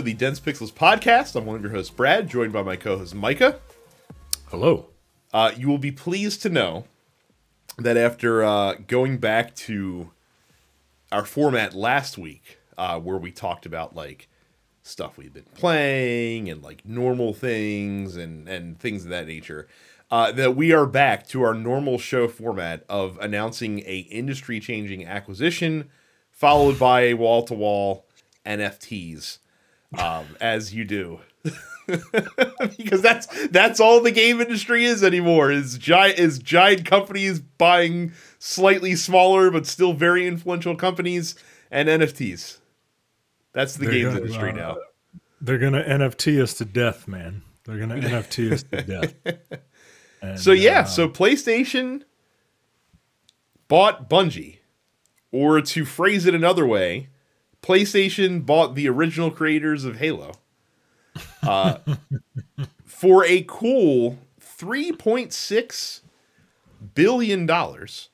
the Dense Pixels podcast. I'm one of your hosts, Brad, joined by my co host, Micah. Hello. Uh, you will be pleased to know that after uh, going back to our format last week, uh, where we talked about like stuff we've been playing and like normal things and and things of that nature, uh, that we are back to our normal show format of announcing a industry changing acquisition, followed by a wall to wall NFTs, um, as you do. because that's that's all the game industry is anymore is giant is giant companies buying slightly smaller but still very influential companies and NFTs. That's the They're games gonna, industry uh, now. They're gonna NFT us to death, man. They're gonna NFT us to death. And, So yeah, uh, so PlayStation bought Bungie, or to phrase it another way, PlayStation bought the original creators of Halo uh, for a cool three point six billion dollars.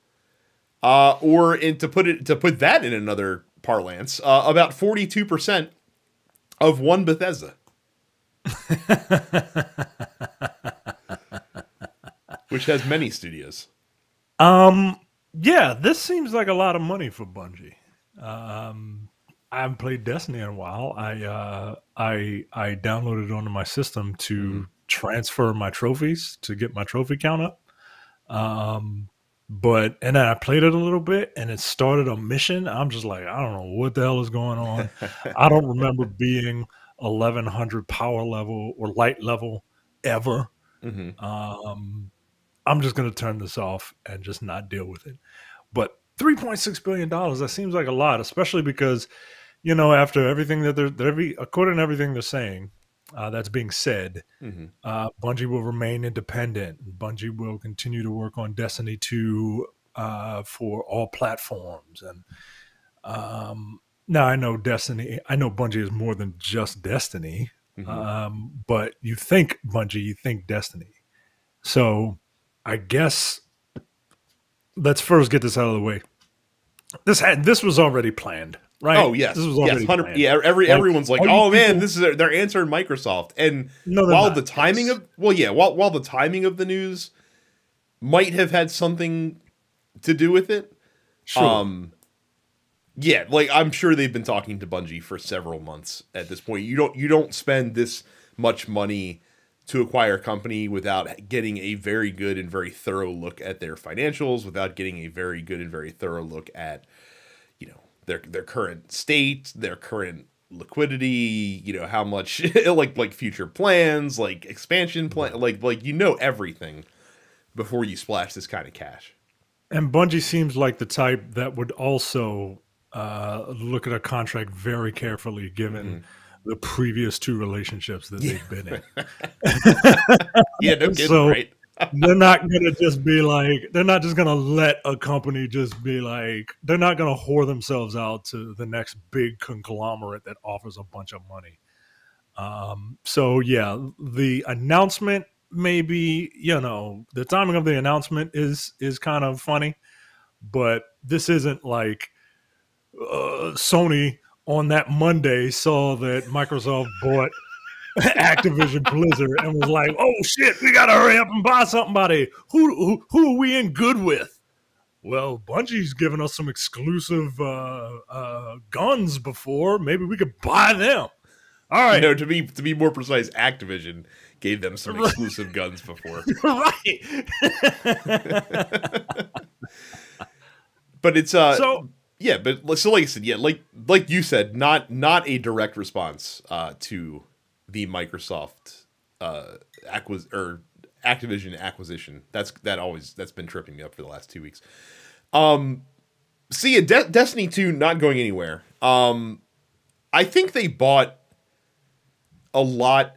Uh, or in, to put it to put that in another parlance, uh, about forty two percent of one Bethesda. Which has many studios. um, yeah, this seems like a lot of money for Bungie. Um, I haven't played Destiny in a while. I uh, I I downloaded it onto my system to Mm-hmm. transfer my trophies to get my trophy count up. Um, but and then I played it a little bit, and it started a mission. I'm just like, I don't know what the hell is going on. I don't remember being 1100 power level or light level ever. Mhm. Um, I'm just going to turn this off and just not deal with it. But 3.6 billion dollars that seems like a lot, especially because you know after everything that they're, they're every, according to everything they're saying uh, that's being said, Mhm. uh, Bungie will remain independent. Bungie will continue to work on Destiny 2 uh, for all platforms. And um, now I know Destiny, I know Bungie is more than just Destiny, Mhm. um, but you think Bungie, you think Destiny. So I guess let's first get this out of the way. This had this was already planned, right? Oh yes, this was yes, 100 planned. yeah. Every Like, everyone's like, oh man, people- this is they're answering Microsoft, and No, while not, the timing yes. of well, yeah, while while the timing of the news might have had something to do with it, sure. um, yeah, like I'm sure they've been talking to Bungie for several months at this point. You don't you don't spend this much money to acquire a company without getting a very good and very thorough look at their financials, without getting a very good and very thorough look at their their current state, their current liquidity, you know how much like like future plans, like expansion plan, like like you know everything before you splash this kind of cash. And Bungie seems like the type that would also uh, look at a contract very carefully, given Mm-hmm. the previous two relationships that they've been in. Yeah, no kidding, So- right? They're not gonna just be like, they're not just gonna let a company just be like, they're not gonna whore themselves out to the next big conglomerate that offers a bunch of money. Um, so yeah, the announcement maybe you know the timing of the announcement is is kind of funny, but this isn't like uh, Sony on that Monday saw that Microsoft bought Activision Blizzard and was like, "Oh shit, we gotta hurry up and buy somebody. Who who, who are we in good with?" Well, Bungie's given us some exclusive uh, uh, guns before. Maybe we could buy them. All right, No, to be to be more precise, Activision gave them some exclusive guns before. right. But it's uh so yeah, but so like I said, yeah, like like you said, not not a direct response uh to the Microsoft uh acquis or Activision acquisition. That's that always that's been tripping me up for the last two weeks. Um see De- Destiny 2 not going anywhere. Um I think they bought a lot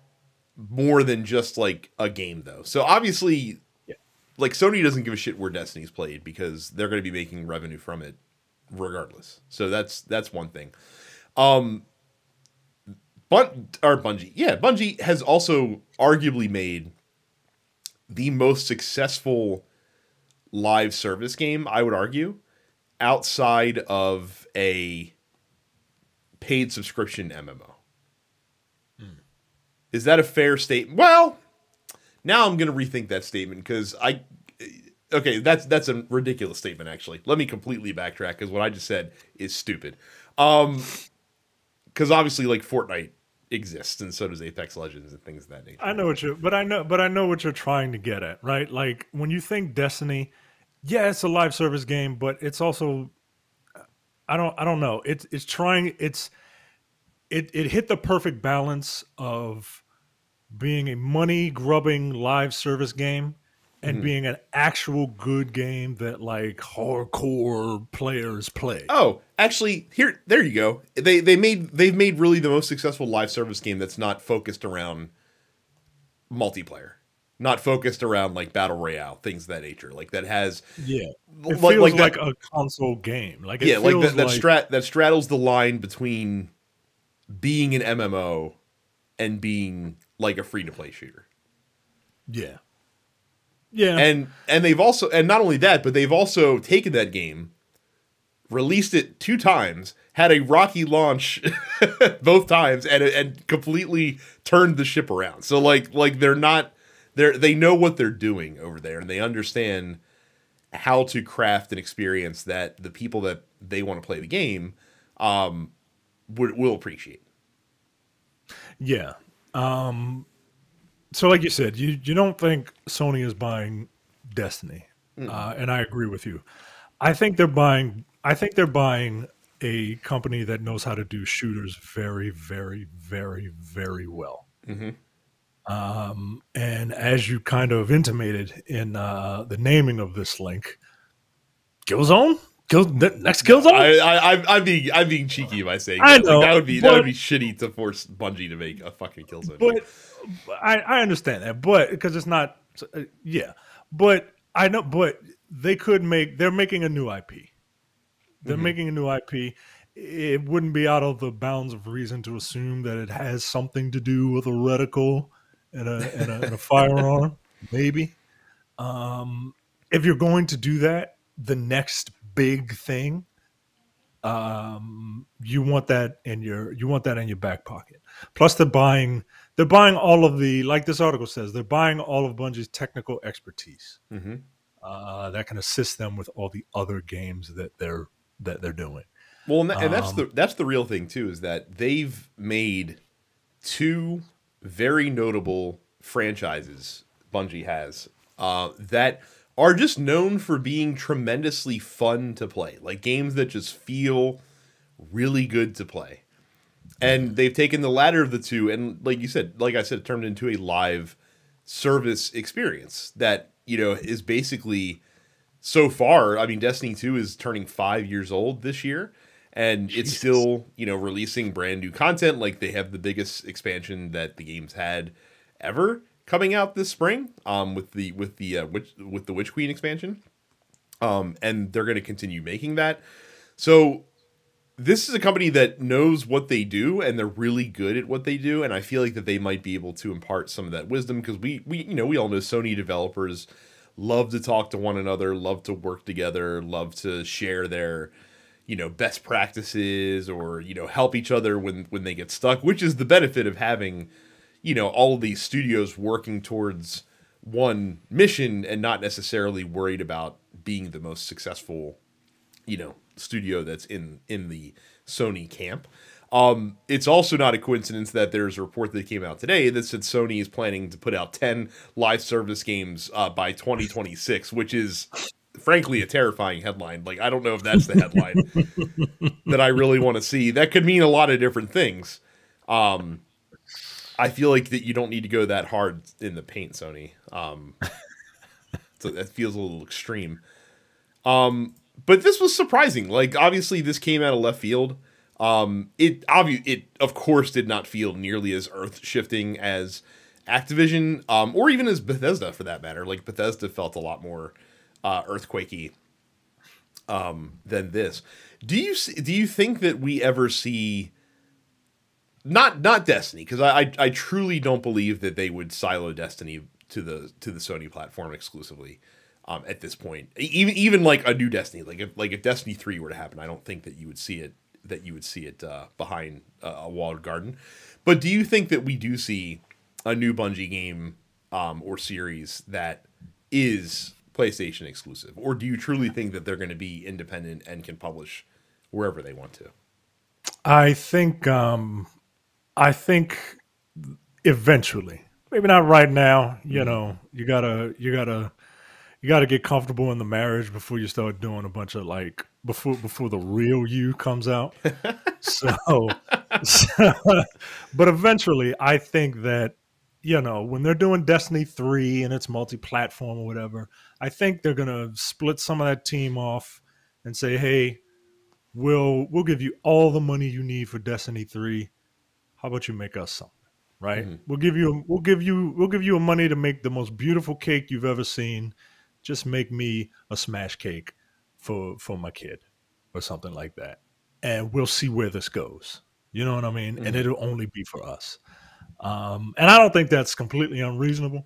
more than just like a game though. So obviously like Sony doesn't give a shit where Destiny's played because they're going to be making revenue from it regardless. So that's that's one thing. Um Bun or Bungie. Yeah, Bungie has also arguably made the most successful live service game, I would argue, outside of a paid subscription MMO. Is that a fair statement? Well, now I'm going to rethink that statement because I. Okay, that's that's a ridiculous statement. Actually, let me completely backtrack because what I just said is stupid. Um, because obviously, like Fortnite exists, and so does Apex Legends and things of that nature. I know what you're but I know, but I know what you're trying to get at, right? Like when you think Destiny, yeah, it's a live service game, but it's also, I don't, I don't know. It's it's trying, it's, it it hit the perfect balance of being a money grubbing live service game and Mhm. being an actual good game that like hardcore players play. Oh, actually, here, there you go. They they made they've made really the most successful live service game that's not focused around multiplayer, not focused around like battle royale things of that nature. Like that has Yeah, it like feels like like, that, a console game. Like it yeah, like that that, strat that straddles the line between being an MMO and being like a free to play shooter. yeah, yeah. and and they've also and not only that but they've also taken that game released it two times had a rocky launch both times and and completely turned the ship around so like like they're not they're they know what they're doing over there and they understand how to craft an experience that the people that they want to play the game um would will appreciate Yeah. Um, so, like you said, you, you don't think Sony is buying Destiny, uh, and I agree with you. I think they're buying. I think they're buying a company that knows how to do shooters very, very, very, very well. Mhm. Um, and as you kind of intimated in uh, the naming of this link, Killzone, Kill next Killzone. I, I, I'm, being, I'm being cheeky by saying I that. Like, know, that would be, that would be shitty to force Bungie to make a fucking Killzone. but I, I understand that, but because it's not, uh, yeah, but I know, but they could make. They're making a new IP. They're Mhm. making a new IP. It wouldn't be out of the bounds of reason to assume that it has something to do with a reticle and a and a, and a firearm, maybe. Um, if you're going to do that, the next big thing, um, you want that in your you want that in your back pocket. Plus, they're buying they're buying all of the like this article says they're buying all of Bungie's technical expertise hmm uh, that can assist them with all the other games that they're that they're doing. Well, and, that, and that's Um, the that's the real thing too is that they've made two very notable franchises Bungie has uh, that are just known for being tremendously fun to play, like games that just feel really good to play. And they've taken the latter of the two, and like you said, like I said, turned into a live service experience that you know is basically so far. I mean, Destiny Two is turning five years old this year, and it's still you know releasing brand new content. Like they have the biggest expansion that the game's had ever coming out this spring. Um, with the with the uh, witch with the Witch Queen expansion. Um, and they're going to continue making that. So this is a company that knows what they do and they're really good at what they do and i feel like that they might be able to impart some of that wisdom because we we you know we all know sony developers love to talk to one another love to work together love to share their you know best practices or you know help each other when when they get stuck which is the benefit of having you know all of these studios working towards one mission and not necessarily worried about being the most successful you know studio that's in in the Sony camp. Um, it's also not a coincidence that there's a report that came out today that said Sony is planning to put out 10 live service games uh, by 2026, which is frankly a terrifying headline. Like I don't know if that's the headline that I really want to see. That could mean a lot of different things. Um, I feel like that you don't need to go that hard in the paint, Sony. Um, so that feels a little extreme. Um, but this was surprising. Like obviously this came out of left field. Um, it obvi- it of course did not feel nearly as earth shifting as Activision, um, or even as Bethesda for that matter. Like Bethesda felt a lot more uh, earthquakey um, than this. Do you do you think that we ever see not not Destiny because I, I I truly don't believe that they would silo Destiny to the to the Sony platform exclusively um, at this point. Even even like a new Destiny, like if like if Destiny three were to happen, I don't think that you would see it that you would see it uh, behind uh, a walled garden. But do you think that we do see a new Bungie game um, or series that is PlayStation exclusive, or do you truly think that they're going to be independent and can publish wherever they want to? I think um, I think eventually, maybe not right now. You mm-hmm. know, you gotta you gotta you gotta get comfortable in the marriage before you start doing a bunch of like before before the real you comes out. so, so, but eventually, I think that you know when they're doing Destiny three and it's multi platform or whatever, I think they're gonna split some of that team off and say, hey. We'll we'll give you all the money you need for Destiny 3 how about you make us something right? Mm-hmm. we'll give you we'll give you we'll give you a money to make the most beautiful cake you've ever seen. Just make me a smash cake for for my kid or something like that. And we'll see where this goes. You know what i mean? Mm-hmm. and it'll only be for us. Um, and i don't think that's completely unreasonable.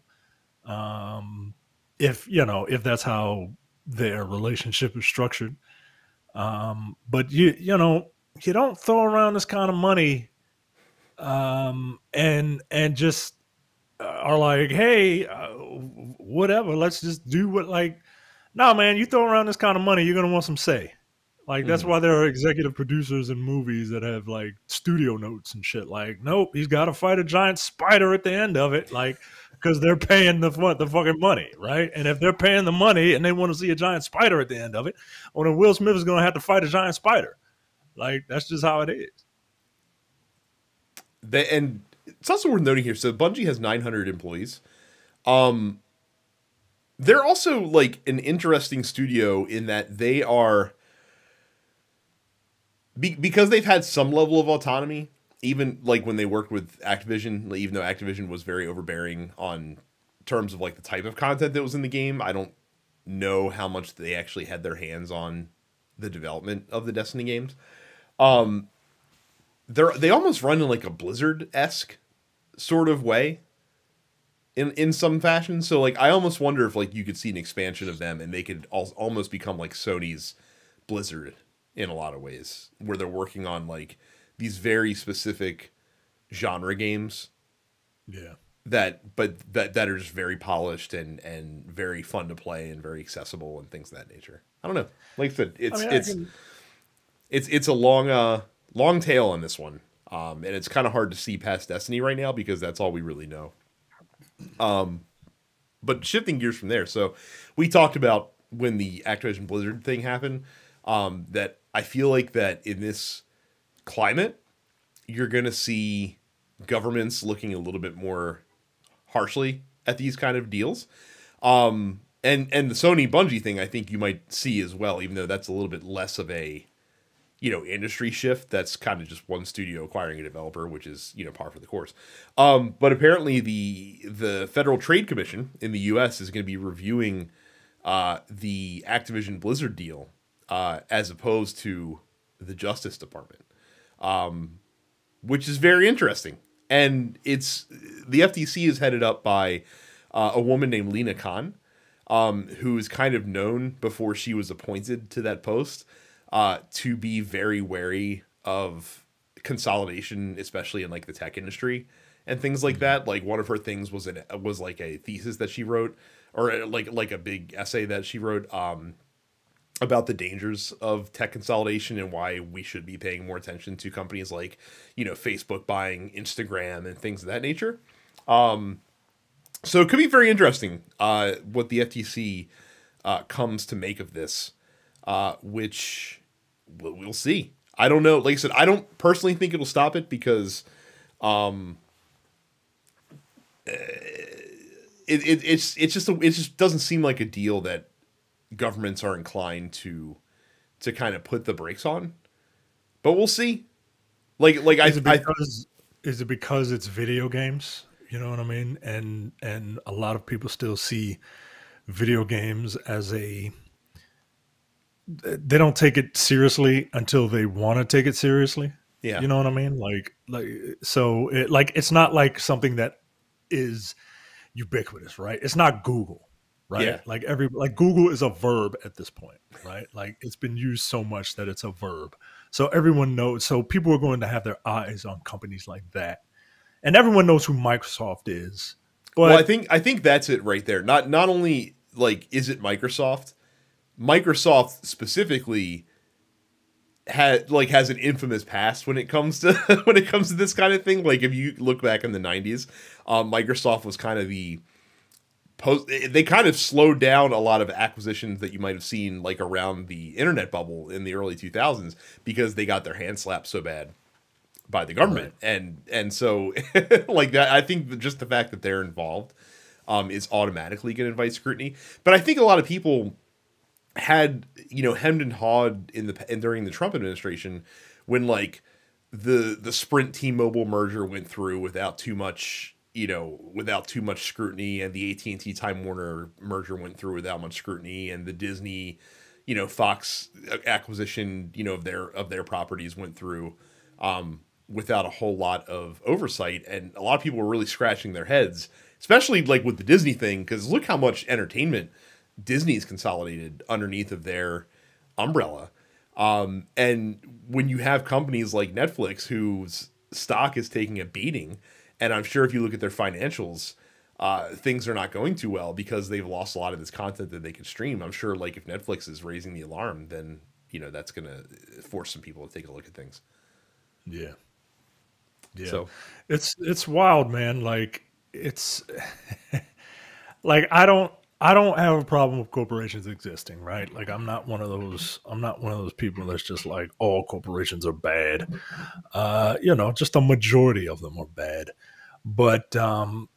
Um, if you know if that's how their relationship is structured. Um, but you you know you don't throw around this kind of money um, and and just uh, are like, hey, uh, whatever, let's just do what like. No, man, you throw around this kind of money, you're gonna want some say. Like that's mm. why there are executive producers in movies that have like studio notes and shit. Like, nope, he's got to fight a giant spider at the end of it, like because they're paying the the fucking money, right? And if they're paying the money and they want to see a giant spider at the end of it, well, then Will Smith is going to have to fight a giant spider. Like that's just how it is. They, and it's also worth noting here. So Bungie has 900 employees. Um, they're also like an interesting studio in that they are be, because they've had some level of autonomy. Even like when they worked with Activision, even though Activision was very overbearing on terms of like the type of content that was in the game, I don't know how much they actually had their hands on the development of the Destiny games. Um, they're they almost run in like a Blizzard esque sort of way. In, in some fashion, so like I almost wonder if like you could see an expansion of them and they could al- almost become like Sony's Blizzard in a lot of ways, where they're working on like these very specific genre games. Yeah. That but that that are just very polished and and very fun to play and very accessible and things of that nature. I don't know. Like I said, it's I mean, it's, can... it's it's a long uh long tail on this one. Um, and it's kind of hard to see past Destiny right now because that's all we really know. Um, but shifting gears from there, so we talked about when the Activision Blizzard thing happened. Um, that I feel like that in this climate, you're gonna see governments looking a little bit more harshly at these kind of deals. Um, and and the Sony Bungie thing, I think you might see as well, even though that's a little bit less of a you know industry shift that's kind of just one studio acquiring a developer which is you know par for the course. Um, but apparently the the federal trade commission in the us is going to be reviewing uh, the activision blizzard deal uh, as opposed to the justice department um, which is very interesting. And it's the ftc is headed up by uh, a woman named Lina Khan um, who is kind of known before she was appointed to that post uh, to be very wary of consolidation, especially in like the tech industry and things like that. Like one of her things was an was like a thesis that she wrote, or uh, like like a big essay that she wrote um, about the dangers of tech consolidation and why we should be paying more attention to companies like you know Facebook buying Instagram and things of that nature. Um, so it could be very interesting uh, what the FTC uh, comes to make of this, uh, which we'll see. I don't know. Like I said, I don't personally think it'll stop it because, um, it, it it's it's just a, it just doesn't seem like a deal that governments are inclined to to kind of put the brakes on. But we'll see. Like like is I, it because, I is it because it's video games? You know what I mean? And and a lot of people still see video games as a they don't take it seriously until they want to take it seriously. Yeah. You know what I mean? Like like so it like it's not like something that is ubiquitous, right? It's not Google, right? Yeah. Like every like Google is a verb at this point, right? Like it's been used so much that it's a verb. So everyone knows so people are going to have their eyes on companies like that. and everyone knows who Microsoft is. But well, I think I think that's it right there. Not not only like is it Microsoft, Microsoft specifically had like has an infamous past when it comes to when it comes to this kind of thing. Like if you look back in the '90s, um, Microsoft was kind of the post. They kind of slowed down a lot of acquisitions that you might have seen like around the internet bubble in the early 2000s because they got their hand slapped so bad by the government, right. and and so like that. I think just the fact that they're involved um, is automatically going to invite scrutiny. But I think a lot of people had you know hemmed and hawed in the and during the Trump administration when like the the Sprint T-Mobile merger went through without too much you know without too much scrutiny and the AT&T Time Warner merger went through without much scrutiny and the Disney you know Fox acquisition you know of their of their properties went through um, without a whole lot of oversight and a lot of people were really scratching their heads especially like with the Disney thing because look how much entertainment Disney's consolidated underneath of their umbrella. Um, and when you have companies like Netflix whose stock is taking a beating, and I'm sure if you look at their financials, uh, things are not going too well because they've lost a lot of this content that they could stream. I'm sure, like if Netflix is raising the alarm, then you know that's going to force some people to take a look at things. Yeah, yeah. So it's it's wild, man. Like it's like I don't I don't have a problem with corporations existing, right? Like I'm not one of those I'm not one of those people that's just like all corporations are bad. Uh, you know, just a majority of them are bad. But um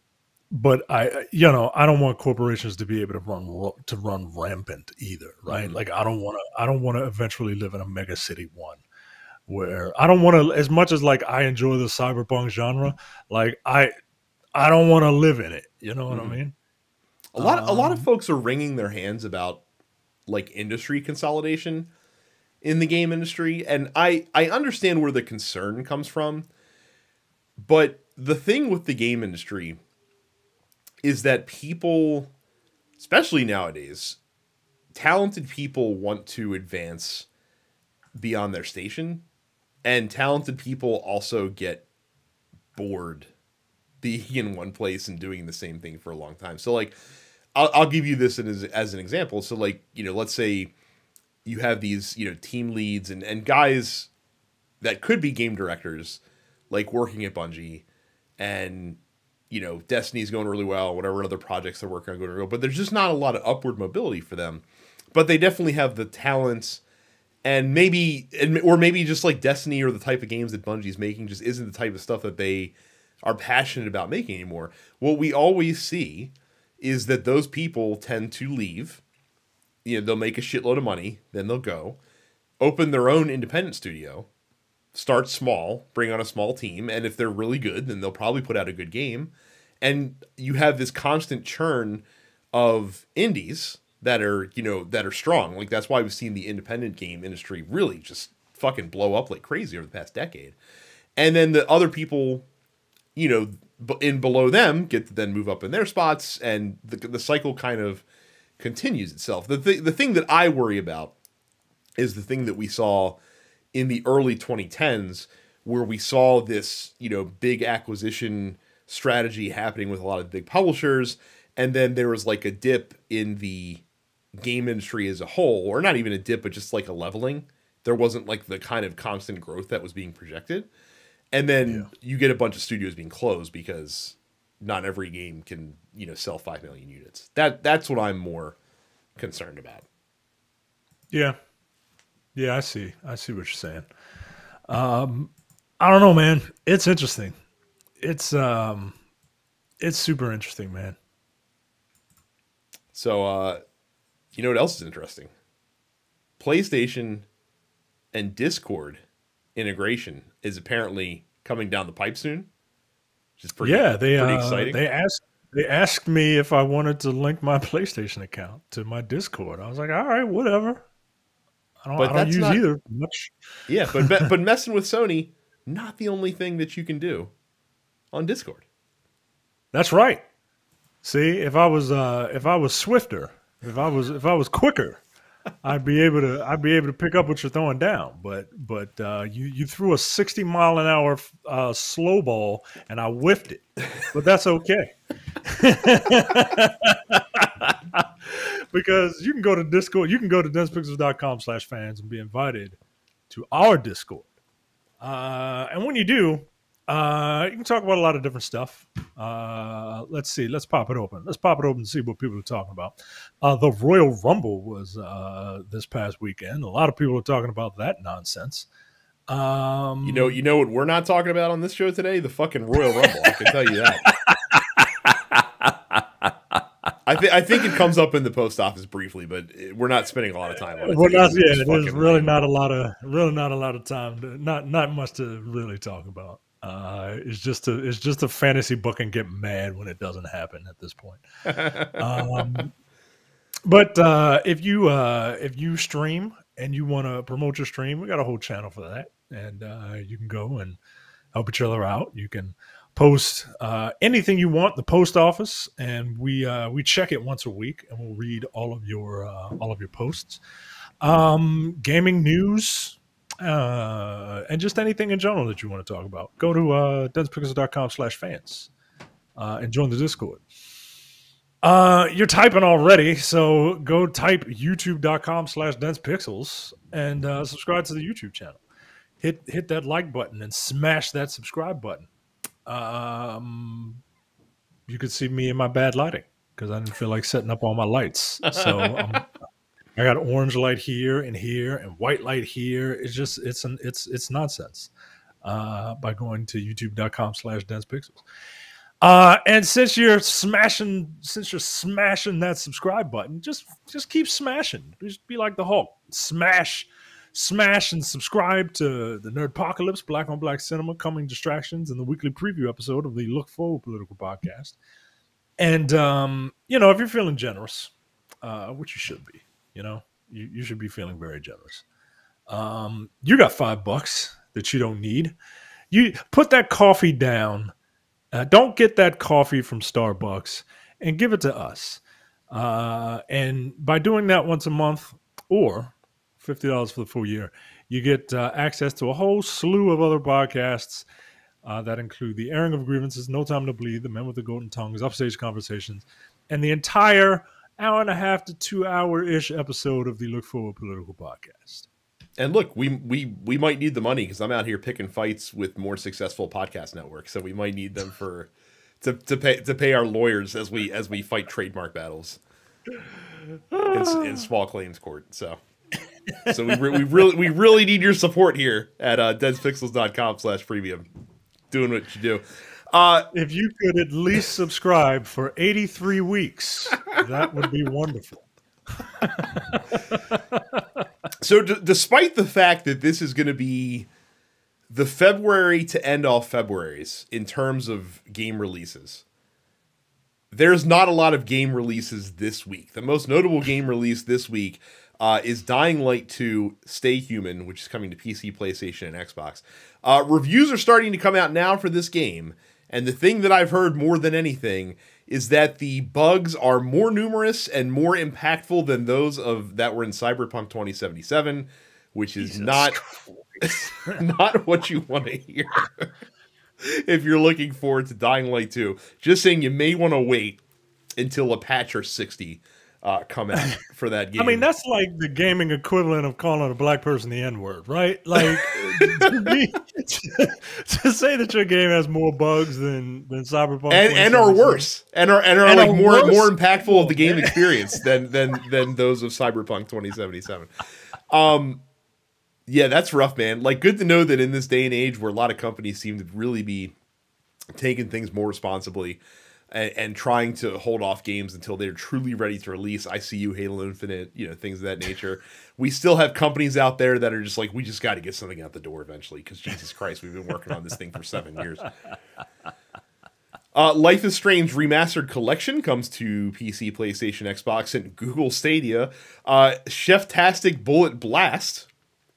but I you know, I don't want corporations to be able to run to run rampant either, right? Mm-hmm. Like I don't want to I don't want to eventually live in a mega city one where I don't want to as much as like I enjoy the cyberpunk genre, like I I don't want to live in it, you know what mm-hmm. I mean? A lot, um, a lot of um, folks are wringing their hands about like industry consolidation in the game industry, and I I understand where the concern comes from, but the thing with the game industry is that people, especially nowadays, talented people want to advance beyond their station, and talented people also get bored being in one place and doing the same thing for a long time. So like I'll, I'll give you this as, as an example. So, like, you know, let's say you have these, you know, team leads and, and guys that could be game directors, like working at Bungie, and, you know, Destiny's going really well, whatever other projects they're working on going well, but there's just not a lot of upward mobility for them. But they definitely have the talents and maybe, or maybe just like Destiny or the type of games that Bungie's making just isn't the type of stuff that they are passionate about making anymore. What we always see is that those people tend to leave. You know, they'll make a shitload of money, then they'll go, open their own independent studio, start small, bring on a small team, and if they're really good, then they'll probably put out a good game. And you have this constant churn of indies that are, you know, that are strong. Like that's why we've seen the independent game industry really just fucking blow up like crazy over the past decade. And then the other people, you know, in below them get to then move up in their spots, and the, the cycle kind of continues itself. The, th- the thing that I worry about is the thing that we saw in the early 2010s, where we saw this, you know, big acquisition strategy happening with a lot of big publishers, and then there was like a dip in the game industry as a whole, or not even a dip, but just like a leveling. There wasn't like the kind of constant growth that was being projected and then yeah. you get a bunch of studios being closed because not every game can you know sell five million units. That that's what I'm more concerned about. Yeah, yeah, I see. I see what you're saying. Um, I don't know, man. It's interesting. It's um, it's super interesting, man. So, uh, you know what else is interesting? PlayStation and Discord integration is apparently coming down the pipe soon. Which is pretty, yeah, they pretty uh, exciting. They asked they asked me if I wanted to link my PlayStation account to my Discord. I was like, all right, whatever. I don't, but I don't use not, either much. Yeah, but but messing with Sony, not the only thing that you can do on Discord. That's right. See, if I was uh, if I was swifter, if I was if I was quicker, I'd be able to I'd be able to pick up what you're throwing down. But but uh, you you threw a 60 mile an hour uh, slow ball and I whiffed it. But that's okay. because you can go to Discord, you can go to densepixels.com slash fans and be invited to our Discord. Uh, and when you do, uh, you can talk about a lot of different stuff. Uh, let's see. Let's pop it open. Let's pop it open and see what people are talking about. Uh, the Royal Rumble was uh, this past weekend. A lot of people are talking about that nonsense. Um, You know, you know what we're not talking about on this show today? The fucking Royal Rumble. I can tell you that. I, th- I think it comes up in the post office briefly, but we're not spending a lot of time on it. We're not. Yeah, there's really not a lot of really not a lot of time. To, not not much to really talk about. Uh, it's just a it's just a fantasy book and get mad when it doesn't happen at this point. um, but uh, if you uh, if you stream and you want to promote your stream, we got a whole channel for that, and uh, you can go and help each other out. You can post uh, anything you want the post office, and we uh, we check it once a week, and we'll read all of your uh, all of your posts. Um, gaming news. Uh, and just anything in general that you want to talk about, go to uh, densepixels.com slash fans uh, and join the Discord. Uh, you're typing already, so go type youtube.com slash densepixels and uh, subscribe to the YouTube channel. Hit hit that like button and smash that subscribe button. Um, you could see me in my bad lighting because I didn't feel like setting up all my lights. So um, I got orange light here and here and white light here. It's just it's an it's it's nonsense. Uh, by going to youtube.com slash densepixels. Uh, and since you're smashing, since you're smashing that subscribe button, just just keep smashing. Just be like the Hulk, smash, smash, and subscribe to the Nerdpocalypse, Black on Black Cinema, Coming Distractions, and the weekly preview episode of the Look Forward Political Podcast. And um, you know, if you're feeling generous, uh, which you should be, you know, you, you should be feeling very generous. Um, you got five bucks that you don't need. You put that coffee down. Uh, don't get that coffee from Starbucks and give it to us. Uh, and by doing that once a month or $50 for the full year, you get uh, access to a whole slew of other podcasts uh, that include The Airing of Grievances, No Time to Bleed, The Men with the Golden Tongues, Upstage Conversations, and the entire hour and a half to two hour ish episode of the Look Forward Political Podcast. And look, we we we might need the money because I'm out here picking fights with more successful podcast networks, so we might need them for to, to pay to pay our lawyers as we as we fight trademark battles in, in small claims court. So. So we, re- we really we really need your support here at uh, densepixels.com slash premium. Doing what you do. Uh, If you could at least subscribe for 83 weeks, that would be wonderful. So, d- despite the fact that this is going to be the February to end all Februarys in terms of game releases, there's not a lot of game releases this week. The most notable game release this week uh, is Dying Light 2 Stay Human, which is coming to PC, PlayStation, and Xbox. Uh, reviews are starting to come out now for this game. And the thing that I've heard more than anything is that the bugs are more numerous and more impactful than those of that were in Cyberpunk 2077, which is not not what you want to hear. if you're looking forward to Dying Light 2, just saying you may want to wait until a patch or 60 uh, come out for that game. I mean, that's like the gaming equivalent of calling a black person the N word, right? Like, to, be, to say that your game has more bugs than, than Cyberpunk. and and are worse and are and are And like are more worse? more impactful of the game experience than than than those of Cyberpunk 2077. Um yeah, that's rough, man. Like good to know that in this day and age where a lot of companies seem to really be taking things more responsibly and, and trying to hold off games until they're truly ready to release. I see you, Halo Infinite, you know, things of that nature. we still have companies out there that are just like, we just got to get something out the door eventually because Jesus Christ, we've been working on this thing for seven years. Uh, Life is Strange Remastered Collection comes to PC, PlayStation, Xbox, and Google Stadia. Uh, Chef-tastic Bullet Blast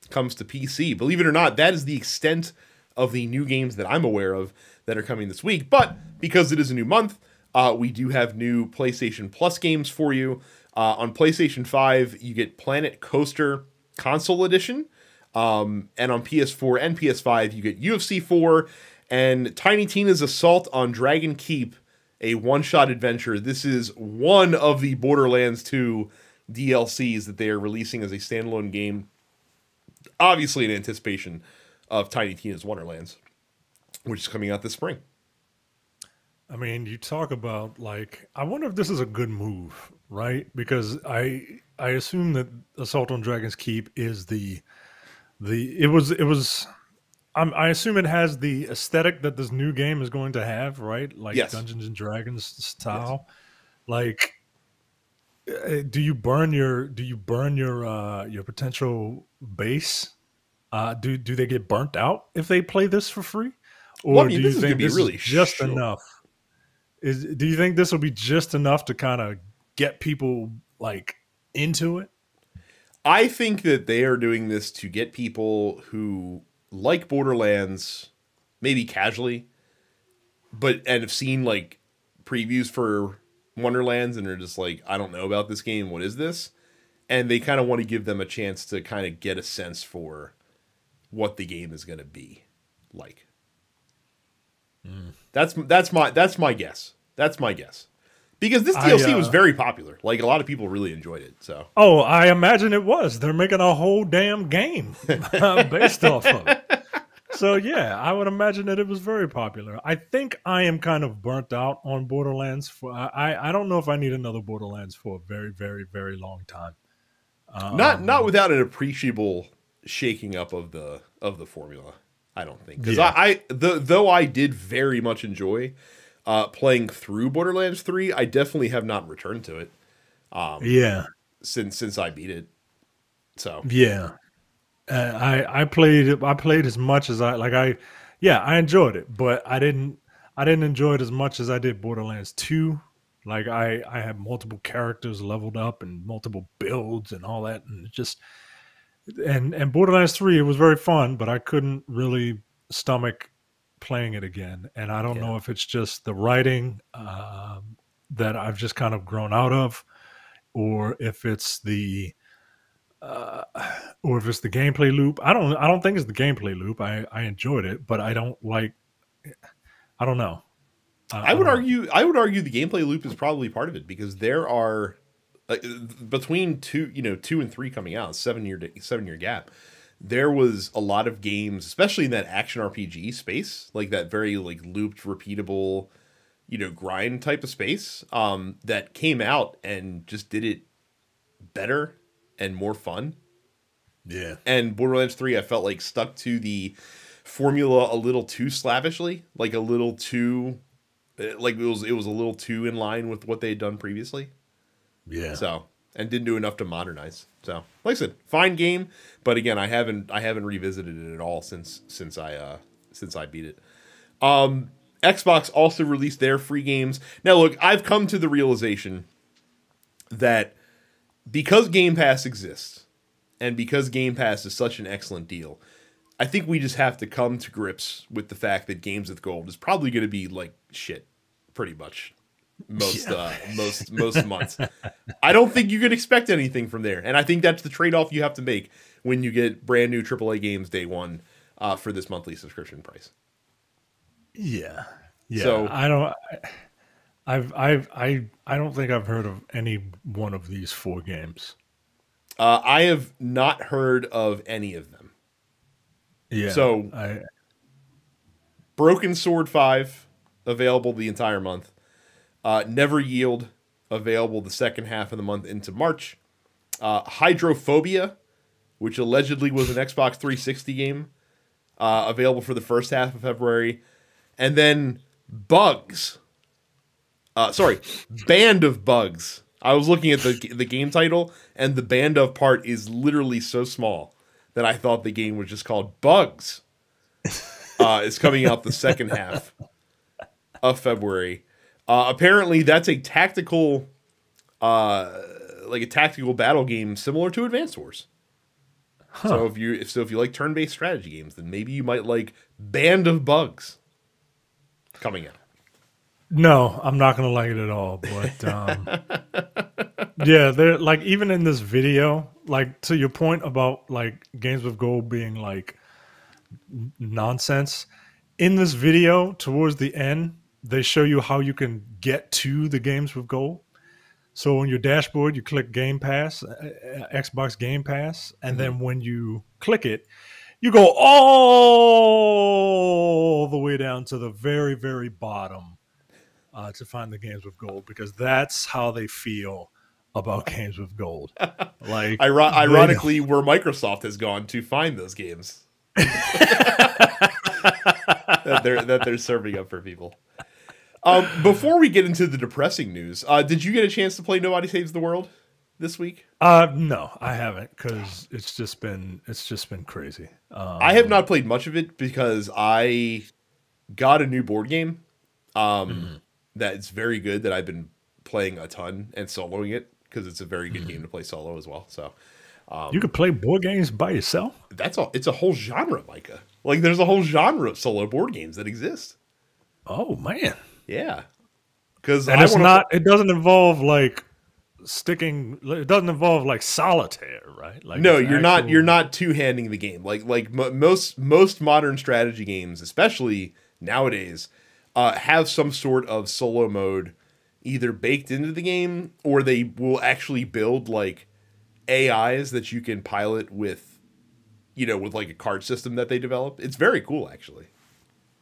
comes to PC. Believe it or not, that is the extent of the new games that I'm aware of that are coming this week. But because it is a new month, uh, we do have new PlayStation Plus games for you. Uh, on PlayStation 5, you get Planet Coaster Console Edition. Um, and on PS4 and PS5, you get UFC 4 and Tiny Tina's Assault on Dragon Keep, a one shot adventure. This is one of the Borderlands 2 DLCs that they are releasing as a standalone game. Obviously, in anticipation of Tiny Tina's Wonderlands, which is coming out this spring. I mean, you talk about like I wonder if this is a good move, right? Because I I assume that Assault on Dragon's Keep is the the it was it was I'm, i assume it has the aesthetic that this new game is going to have, right? Like yes. Dungeons and Dragons style. Yes. Like, uh, do you burn your do you burn your uh, your potential base? Uh, do do they get burnt out if they play this for free, or well, I mean, do you think this really is just enough? Is do you think this will be just enough to kind of get people like into it? I think that they are doing this to get people who like Borderlands, maybe casually, but and have seen like previews for Wonderlands and are just like, I don't know about this game. What is this? And they kind of want to give them a chance to kind of get a sense for what the game is going to be like. Mm. That's that's my that's my guess. That's my guess because this DLC I, uh, was very popular. Like a lot of people really enjoyed it. So oh, I imagine it was. They're making a whole damn game based off of it. So yeah, I would imagine that it was very popular. I think I am kind of burnt out on Borderlands. For I I don't know if I need another Borderlands for a very very very long time. Um, not not without an appreciable shaking up of the of the formula. I don't think because yeah. I, I the, though I did very much enjoy uh, playing through Borderlands 3, I definitely have not returned to it. Um, yeah, since since I beat it. So yeah, uh, I I played I played as much as I like. I yeah, I enjoyed it, but I didn't I didn't enjoy it as much as I did Borderlands 2. Like I I had multiple characters leveled up and multiple builds and all that, and just and and Borderlands 3 it was very fun, but I couldn't really stomach playing it again. And I don't yeah. know if it's just the writing uh, that I've just kind of grown out of, or if it's the uh, or if it's the gameplay loop. I don't I don't think it's the gameplay loop. I I enjoyed it, but I don't like. I don't know. I, I would argue. I would argue the gameplay loop is probably part of it because there are uh, between two, you know, two and three coming out, seven year seven year gap there was a lot of games, especially in that action RPG space, like that very like looped, repeatable, you know, grind type of space, um, that came out and just did it better and more fun. Yeah. And Borderlands 3, I felt like stuck to the formula a little too slavishly, like a little too eh, like it was it was a little too in line with what they had done previously. Yeah. So and didn't do enough to modernize. So, like I said, fine game, but again, I haven't I haven't revisited it at all since since I uh since I beat it. Um Xbox also released their free games. Now look, I've come to the realization that because Game Pass exists and because Game Pass is such an excellent deal, I think we just have to come to grips with the fact that Games with Gold is probably going to be like shit pretty much most uh, most most months. I don't think you can expect anything from there, and I think that's the trade off you have to make when you get brand new AAA games day one uh, for this monthly subscription price. Yeah, yeah. So I don't. I've I've I I don't think I've heard of any one of these four games. Uh, I have not heard of any of them. Yeah. So I Broken Sword five available the entire month. Uh, Never Yield, available the second half of the month into March. Uh, Hydrophobia, which allegedly was an Xbox 360 game, uh, available for the first half of February. And then Bugs. Uh, sorry, Band of Bugs. I was looking at the the game title, and the band of part is literally so small that I thought the game was just called Bugs. Uh, it's coming out the second half of February. Uh, apparently, that's a tactical, uh, like a tactical battle game similar to Advance Wars. Huh. So if you if so if you like turn based strategy games, then maybe you might like Band of Bugs coming out. No, I'm not gonna like it at all. But um, yeah, they're like even in this video, like to your point about like games with gold being like nonsense. In this video, towards the end, they show you how you can get to the games with gold. So on your dashboard, you click Game Pass, uh, uh, Xbox Game Pass, and then when you click it, you go all the way down to the very, very bottom uh, to find the games with gold because that's how they feel about games with gold. Like, Iro- ironically, where Microsoft has gone to find those games that they're that they're serving up for people. Um, before we get into the depressing news, uh, did you get a chance to play Nobody Saves the World this week? uh, no, I haven't because it's just been it's just been crazy. Um, I have not played much of it because I got a new board game um, that's very good that I've been playing a ton and soloing it because it's a very good game to play solo as well. So you could play board games by yourself. that's all. It's a whole genre, Micah. Like there's a whole genre of solo board games that exist. Oh man, Yeah, because and it's not. It doesn't involve like sticking. It doesn't involve like solitaire, right? Like No, you're not. You're not two handing the game. Like like mo most most modern strategy games, especially nowadays, uh, have some sort of solo mode either baked into the game or they will actually build like AIs that you can pilot with, you know, with like a card system that they develop. It's very cool, actually.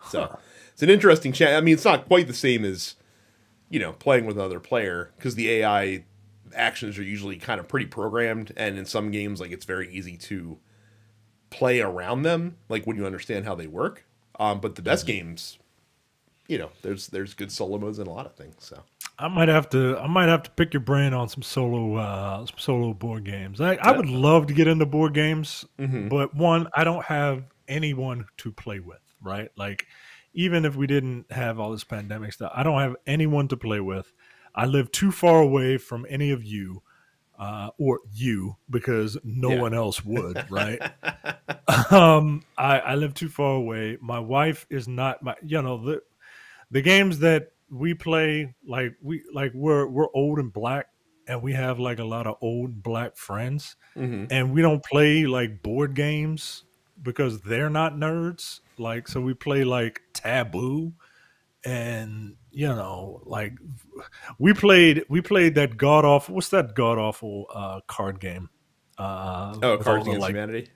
So it's an interesting chat. I mean, it's not quite the same as you know playing with another player because the AI actions are usually kind of pretty programmed, and in some games, like it's very easy to play around them, like when you understand how they work. Um, but the best games, you know, there's there's good solo modes in a lot of things. So I might have to. I might have to pick your brain on some solo, uh, some solo board games. I, I would love to get into board games, Mm-hmm. but one, I don't have anyone to play with. Right, like even if we didn't have all this pandemic stuff, I don't have anyone to play with. I live too far away from any of you, uh, or you, because no Yeah. one else would. Right. um, I, I live too far away. My wife is not my. You know the the games that we play like we like we're we're old and black and we have like a lot of old black friends mm-hmm. and we don't play like board games because they're not nerds like so we play like taboo and you know like we played we played that god awful what's that god awful uh card game uh oh, Cards Against like Humanity.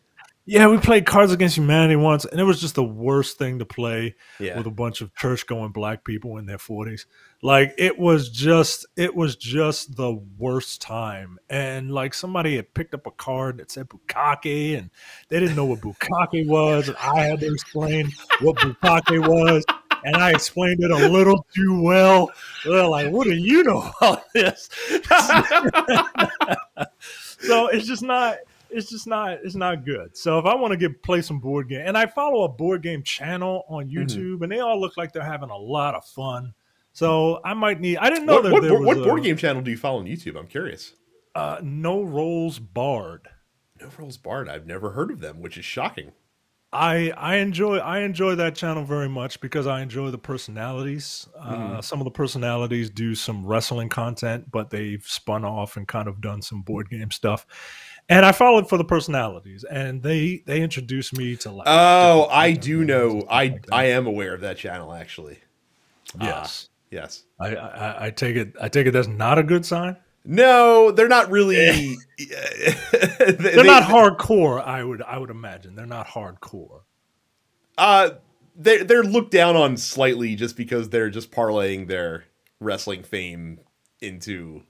Yeah, we played Cards Against Humanity once, and it was just the worst thing to play Yeah, with a bunch of church going black people in their forties. Like it was just it was just the worst time. And like somebody had picked up a card that said Bukake and they didn't know what Bukake was, and I had to explain what Bukake was. And I explained it a little too well. They're like, "What do you know about this?" so it's just not it's just not it's not good. So if I want to get play some board game, and I follow a board game channel on Mm-hmm. YouTube, and they all look like they're having a lot of fun. So I might need. I didn't know what, that what, there board- was what a, game channel do you follow on YouTube? I'm curious. Uh, no rolls barred. No Rolls Barred. I've never heard of them, which is shocking. I I enjoy I enjoy that channel very much because I enjoy the personalities. Mm-hmm. Uh, some of the personalities do some wrestling content, but they've spun off and kind of done some board game stuff. And I followed for the personalities, and they they introduced me to like. Oh, I do know. I like. I am aware of that channel actually. yes. Yes. I, I I take it I take it that's not a good sign. No, they're not really. they, They're not hardcore. I would I would imagine they're not hardcore. Uh, they they're looked down on slightly just because they're just parlaying their wrestling fame into.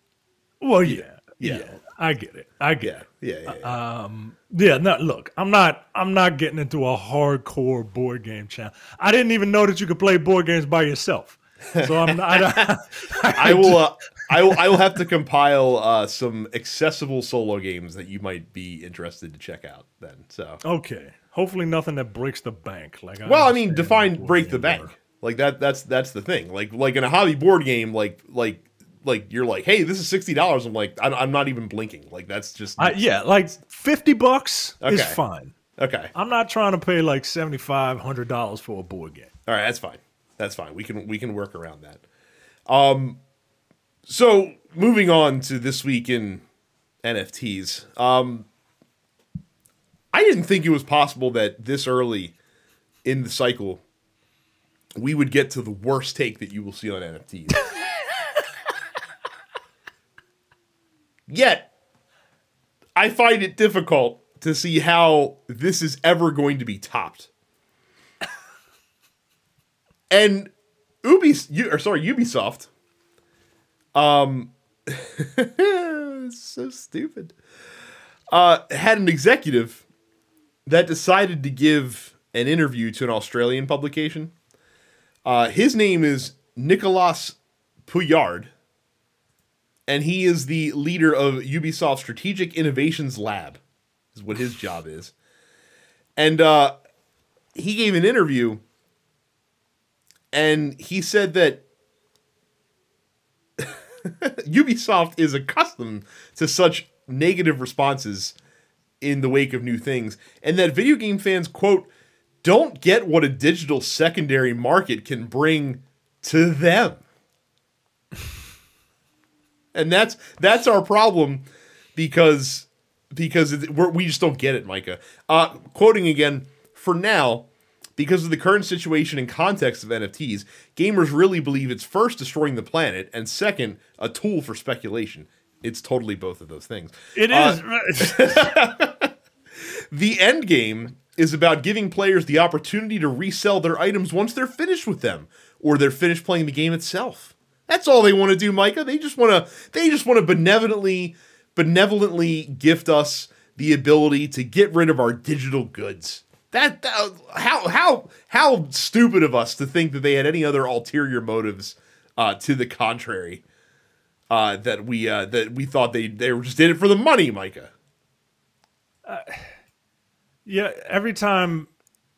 Well, yeah, Yeah. yeah, I get it. I get Yeah, it. yeah, yeah. yeah. Um, yeah. No, look, I'm not. I'm not getting into a hardcore board game channel. I didn't even know that you could play board games by yourself. So I'm not. I, I will. Uh, I will. I will have to compile uh, some accessible solo games that you might be interested to check out. Then, so. Okay. Hopefully, nothing that breaks the bank. Like, Well, I mean, define break the bank. Like that. That's that's the thing. Like like in a hobby board game, like like like you're like, hey, this is sixty dollars. I'm like, I'm, I'm not even blinking. Like that's just I, yeah, like fifty bucks is fine. okay. I'm not trying to pay like seventy five hundred dollars for a board game. All right, that's fine. That's fine. We can we can work around that. Um, so moving on to this week in NFTs. Um, I didn't think it was possible that this early in the cycle we would get to the worst take that you will see on NFTs. Yet, I find it difficult to see how this is ever going to be topped. and Ubi, or sorry, Ubisoft, um, so stupid, uh, had an executive that decided to give an interview to an Australian publication. Uh, his name is Nicolas Pouillard and he is the leader of Ubisoft Strategic Innovations Lab, is what his job is. And uh, he gave an interview, and he said that Ubisoft is accustomed to such negative responses in the wake of new things, and that video game fans, quote, don't get what a digital secondary market can bring to them and that's that's our problem because because we just don't get it, Micah. Uh, quoting again, for now, because of the current situation and context of NFTs, gamers really believe it's first destroying the planet and second a tool for speculation. It's totally both of those things. It uh, is. the end game is about giving players the opportunity to resell their items once they're finished with them or they're finished playing the game itself. That's all they want to do, Micah. They just want to they just want to benevolently benevolently gift us the ability to get rid of our digital goods. That, that how how how stupid of us to think that they had any other ulterior motives uh, to the contrary. Uh, that we uh, that we thought they they were just did it for the money, Micah. Uh, yeah, every time,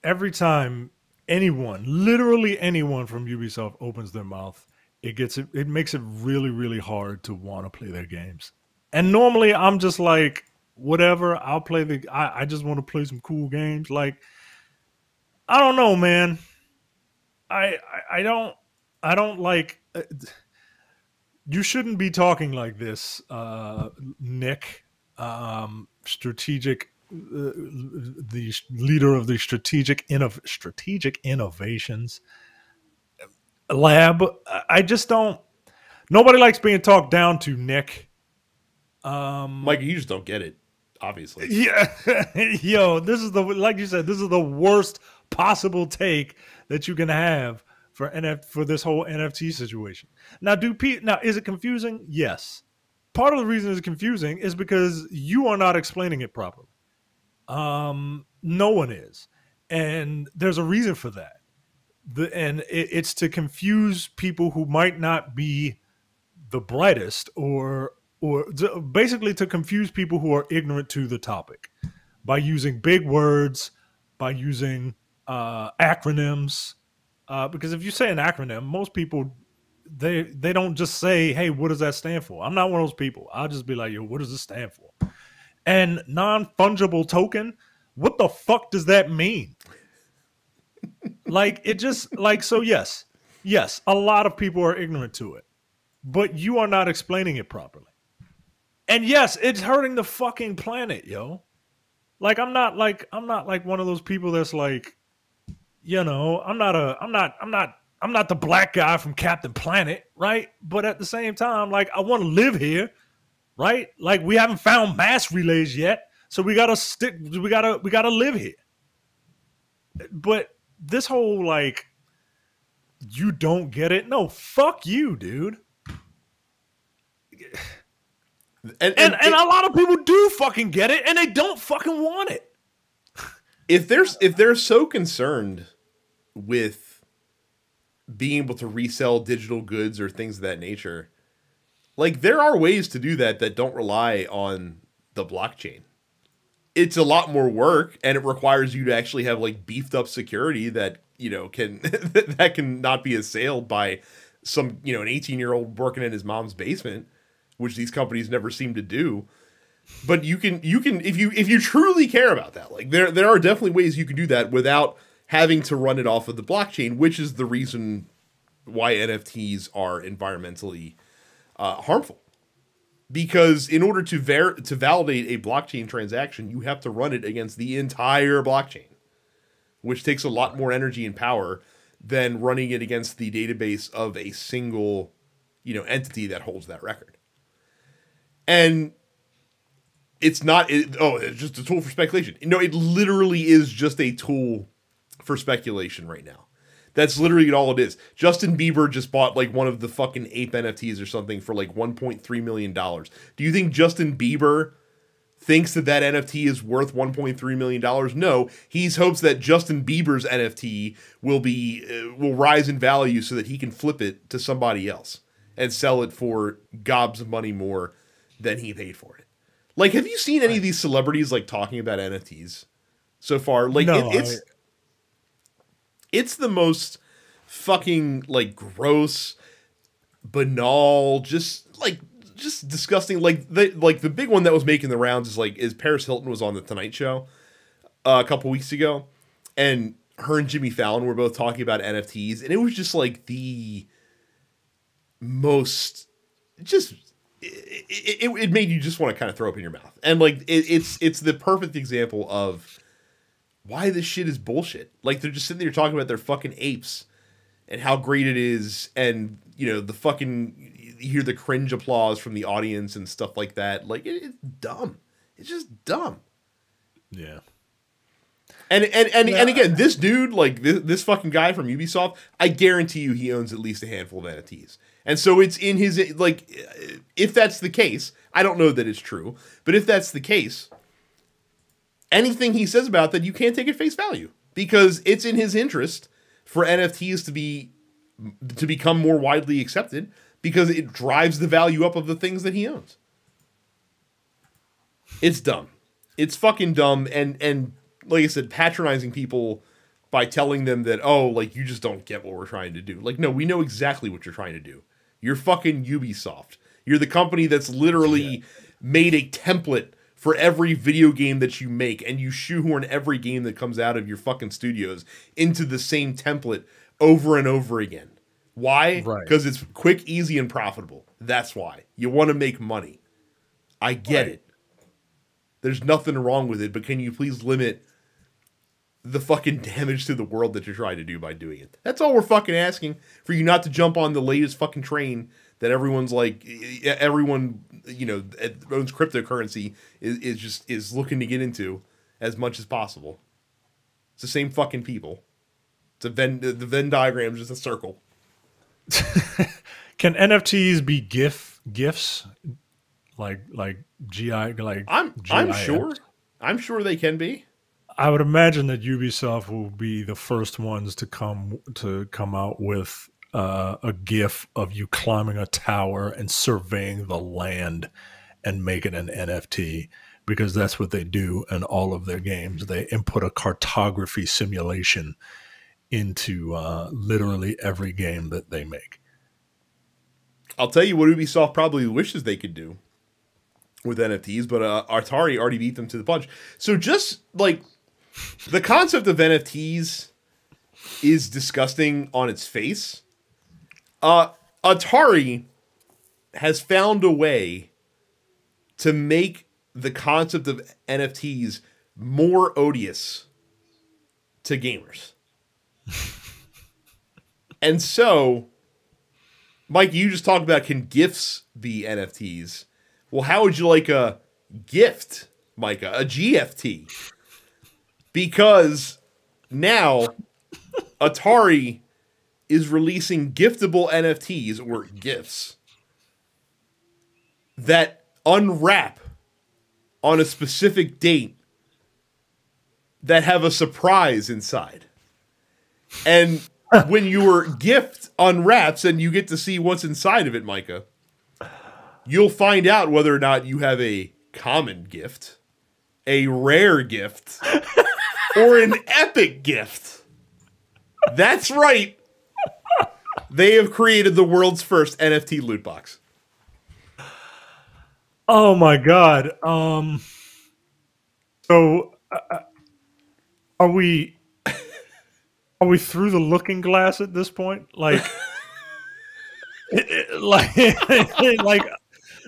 every time anyone, literally anyone from Ubisoft opens their mouth, it gets it, it makes it really really hard to want to play their games. And normally i'm just like whatever i'll play the i, I just want to play some cool games. Like i don't know man. I i, I don't i don't like uh, you shouldn't be talking like this uh nick um strategic uh, the leader of the strategic innov- strategic innovations lab. I just don't. Nobody likes being talked down to, Nick. Um, Mike, you just don't get it, obviously. Yeah, yo, this is the like you said, this is the worst possible take that you can have for NF for this whole NFT situation. Now, do P now is it confusing? Yes. Part of the reason it's confusing is because you are not explaining it properly. Um, no one is, and there's a reason for that the and it, it's to confuse people who might not be the brightest or or to, basically to confuse people who are ignorant to the topic by using big words by using uh, acronyms. Uh, because if you say an acronym most people they they don't just say hey what does that stand for? I'm not one of those people. I'll just be like yo what does this stand for? And non-fungible token what the fuck does that mean like it just like so yes yes a lot of people are ignorant to it but you are not explaining it properly. And yes it's hurting the fucking planet yo. Like i'm not like i'm not like one of those people that's like you know i'm not a i'm not i'm not i'm not the black guy from captain planet right? But at the same time like i want to live here right? Like we haven't found mass relays yet so we gotta stick we gotta we gotta live here. But this whole like you don't get it. No, fuck you, dude. And and, and, and a lot of people do fucking get it and they don't fucking want it. If there's if they're so concerned with being able to resell digital goods or things of that nature, like there are ways to do that that don't rely on the blockchain it's a lot more work and it requires you to actually have like beefed up security that you know can that can not be assailed by some you know an 18 year old working in his mom's basement which these companies never seem to do but you can you can if you if you truly care about that like there there are definitely ways you can do that without having to run it off of the blockchain which is the reason why NFTs are environmentally uh, harmful. Because in order to ver- to validate a blockchain transaction, you have to run it against the entire blockchain, which takes a lot more energy and power than running it against the database of a single, you know, entity that holds that record. And it's not it, oh, it's just a tool for speculation. No, it literally is just a tool for speculation right now. That's literally all it is. Justin Bieber just bought like one of the fucking ape NFTs or something for like 1.3 million dollars. Do you think Justin Bieber thinks that that NFT is worth 1.3 million dollars? No, he hopes that Justin Bieber's NFT will be uh, will rise in value so that he can flip it to somebody else and sell it for gobs of money more than he paid for it. Like, have you seen any of these celebrities like talking about NFTs so far? Like, No, it, it's I- it's the most fucking like gross, banal, just like just disgusting. Like the like the big one that was making the rounds is like is Paris Hilton was on the Tonight Show uh, a couple weeks ago, and her and Jimmy Fallon were both talking about NFTs, and it was just like the most just it, it, it made you just want to kind of throw up in your mouth and like it, it's it's the perfect example of why this shit is bullshit like they're just sitting there talking about their fucking apes and how great it is and you know the fucking you hear the cringe applause from the audience and stuff like that like it, it's dumb it's just dumb yeah. and and and, Yeah. and again, this dude, like this, this fucking guy from Ubisoft, I guarantee you, he owns at least a handful of NFTs. And so it's in his like, if that's the case, I don't know that it's true, but if that's the case, anything he says about that, you can't take at face value because it's in his interest for NFTs to be to become more widely accepted because it drives the value up of the things that he owns. It's dumb. It's fucking dumb and and like I said, patronizing people by telling them that, oh, like you just don't get what we're trying to do. Like, no, we know exactly what you're trying to do. You're fucking Ubisoft. You're the company that's literally made a template for every video game that you make, and you shoehorn every game that comes out of your fucking studios into the same template over and over again. Why? Right. Because it's quick, easy, and profitable. That's why. You want to make money. I get Right. it. There's nothing wrong with it, but can you please limit the fucking damage to the world that you're trying to do by doing it? That's all we're fucking asking for you not to jump on the latest fucking train that everyone's like, everyone you know owns cryptocurrency is, is just is looking to get into as much as possible. It's the same fucking people. It's a Venn the Venn diagram is just a circle. Can NFTs be GIF gifts like like GI like I'm I'm sure. I'm sure they can be. I would imagine that Ubisoft will be the first ones to come to come out with uh, a GIF of you climbing a tower and surveying the land and make it an NFT because that's what they do in all of their games. They input a cartography simulation into uh, literally every game that they make. I'll tell you what Ubisoft probably wishes they could do with NFTs, but uh, Atari already beat them to the punch. So just like the concept of NFTs is disgusting on its face. Uh, Atari has found a way to make the concept of NFTs more odious to gamers. and so Mike, you just talked about can gifts be NFTs? Well, how would you like a gift, Micah, a GFT? Because now Atari is releasing giftable NFTs or gifts that unwrap on a specific date that have a surprise inside. And when your gift unwraps and you get to see what's inside of it, Micah, you'll find out whether or not you have a common gift, a rare gift, or an epic gift. That's right. They have created the world's first NFT loot box. Oh my god. Um so uh, are we are we through the looking glass at this point? Like like like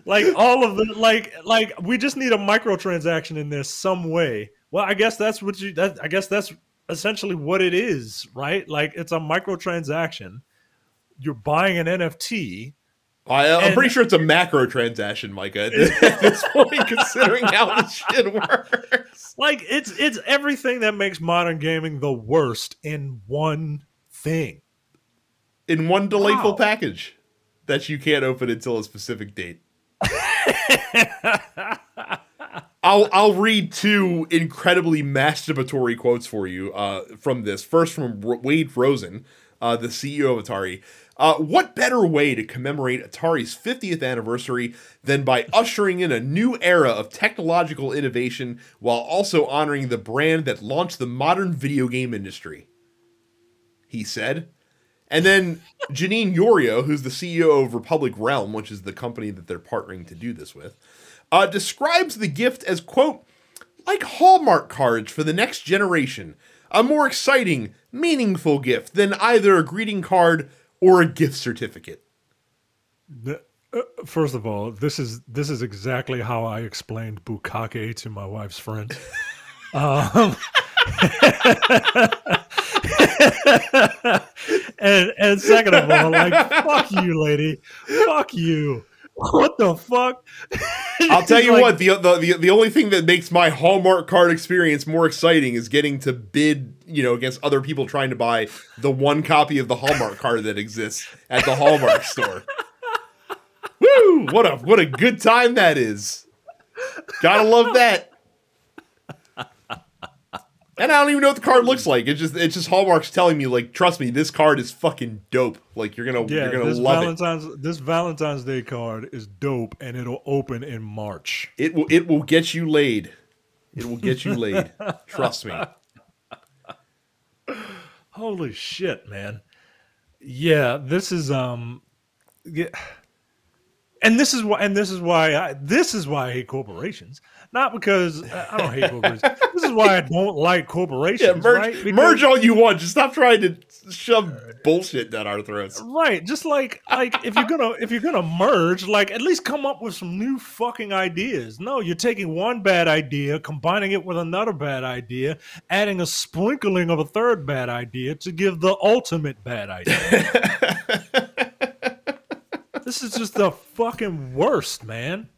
like all of the like like we just need a microtransaction in there some way. Well, I guess that's what you that I guess that's essentially what it is, right? Like it's a microtransaction. You're buying an NFT. I, I'm And- pretty sure it's a macro transaction, Micah. At this, at this point, considering how this shit works. Like it's it's everything that makes modern gaming the worst in one thing. in one delightful Wow. package that you can't open until a specific date. I'll I'll read two incredibly masturbatory quotes for you uh, from this. First, from Wade Rosen, uh, the CEO of Atari. Uh, what better way to commemorate Atari's 50th anniversary than by ushering in a new era of technological innovation while also honoring the brand that launched the modern video game industry? He said. And then Janine Yorio, who's the CEO of Republic Realm, which is the company that they're partnering to do this with, uh, describes the gift as, quote, like Hallmark cards for the next generation. A more exciting, meaningful gift than either a greeting card or a gift certificate. The- uh, First of all, this is this is exactly how I explained bukake to my wife's friend. um, and and second of all, like fuck you, lady, fuck you. What the fuck? I'll tell you like- what, the, the the the only thing that makes my Hallmark card experience more exciting is getting to bid, you know, against other people trying to buy the one copy of the Hallmark card that exists at the Hallmark store. Woo! What a what a good time that is. Gotta love that. And I don't even know what the card looks like. It's just it's just Hallmark's telling me, like, trust me, this card is fucking dope. Like you're gonna Yeah, you're gonna this love it. Valentine's this Valentine's Day card is dope, and it'll open in March. It will it will get you laid. It will get you laid. Trust me. Holy shit, man. Yeah, this is um yeah. And this is why and this is why I this is why I hate corporations. Not because I don't hate corporations. is why I don't like corporations. Yeah, merge right? Because- merge all you want. Just stop trying to shove bullshit down our throats. Right, just like like if you're gonna if you're gonna merge, like at least come up with some new fucking ideas. No, you're taking one bad idea, combining it with another bad idea, adding a sprinkling of a third bad idea to give the ultimate bad idea. this is just the fucking worst, man.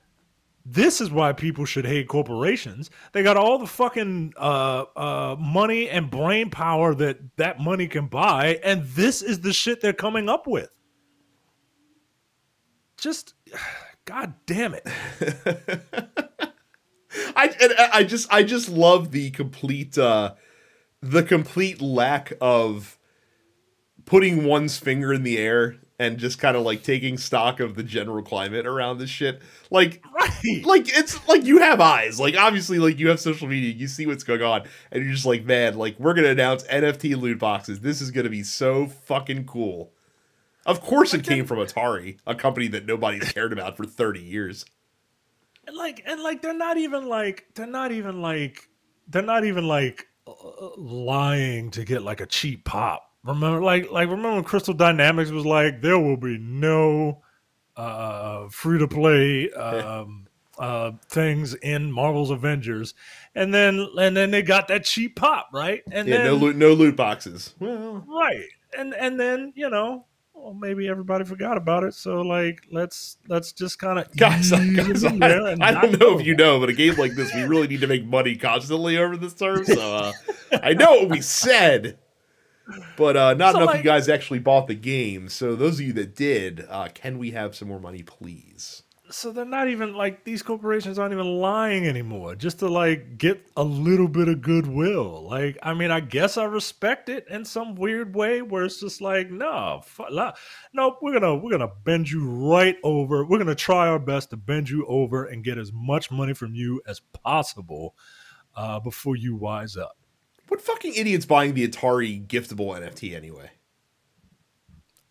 This is why people should hate corporations. They got all the fucking uh, uh, money and brain power that that money can buy, and this is the shit they're coming up with. Just, god damn it! I I just I just love the complete uh the complete lack of putting one's finger in the air and just kind of like taking stock of the general climate around this shit. Like Right? like it's like you have eyes. Like obviously like you have social media, you see what's going on and you're just like, "Man, like we're going to announce NFT loot boxes. This is going to be so fucking cool." Of course it came from Atari, a company that nobody's cared about for 30 years. And like, and like, they're not even like, they're not even like, they're not even like uh, lying to get like a cheap pop. Remember, like, like remember when Crystal Dynamics was like, there will be no uh, free to play um, uh, things in Marvel's Avengers, and then and then they got that cheap pop, right? And Yeah, then no loot no loot boxes. Well, right, and and then you know. Well, maybe everybody forgot about it, so like let's let's just kind of guys, guys I, I don't know if you know, but a game like this, we really need to make money constantly over this term. So uh, I know what we said, but uh, not So, enough like- of you guys actually bought the game. So those of you that did, uh, can we have some more money, please? so they're not even like these corporations aren't even lying anymore just to like get a little bit of goodwill like i mean i guess i respect it in some weird way where it's just like no fu- la- no we're gonna we're gonna bend you right over we're gonna try our best to bend you over and get as much money from you as possible uh, before you wise up What fucking idiots buying the Atari giftable NFT anyway?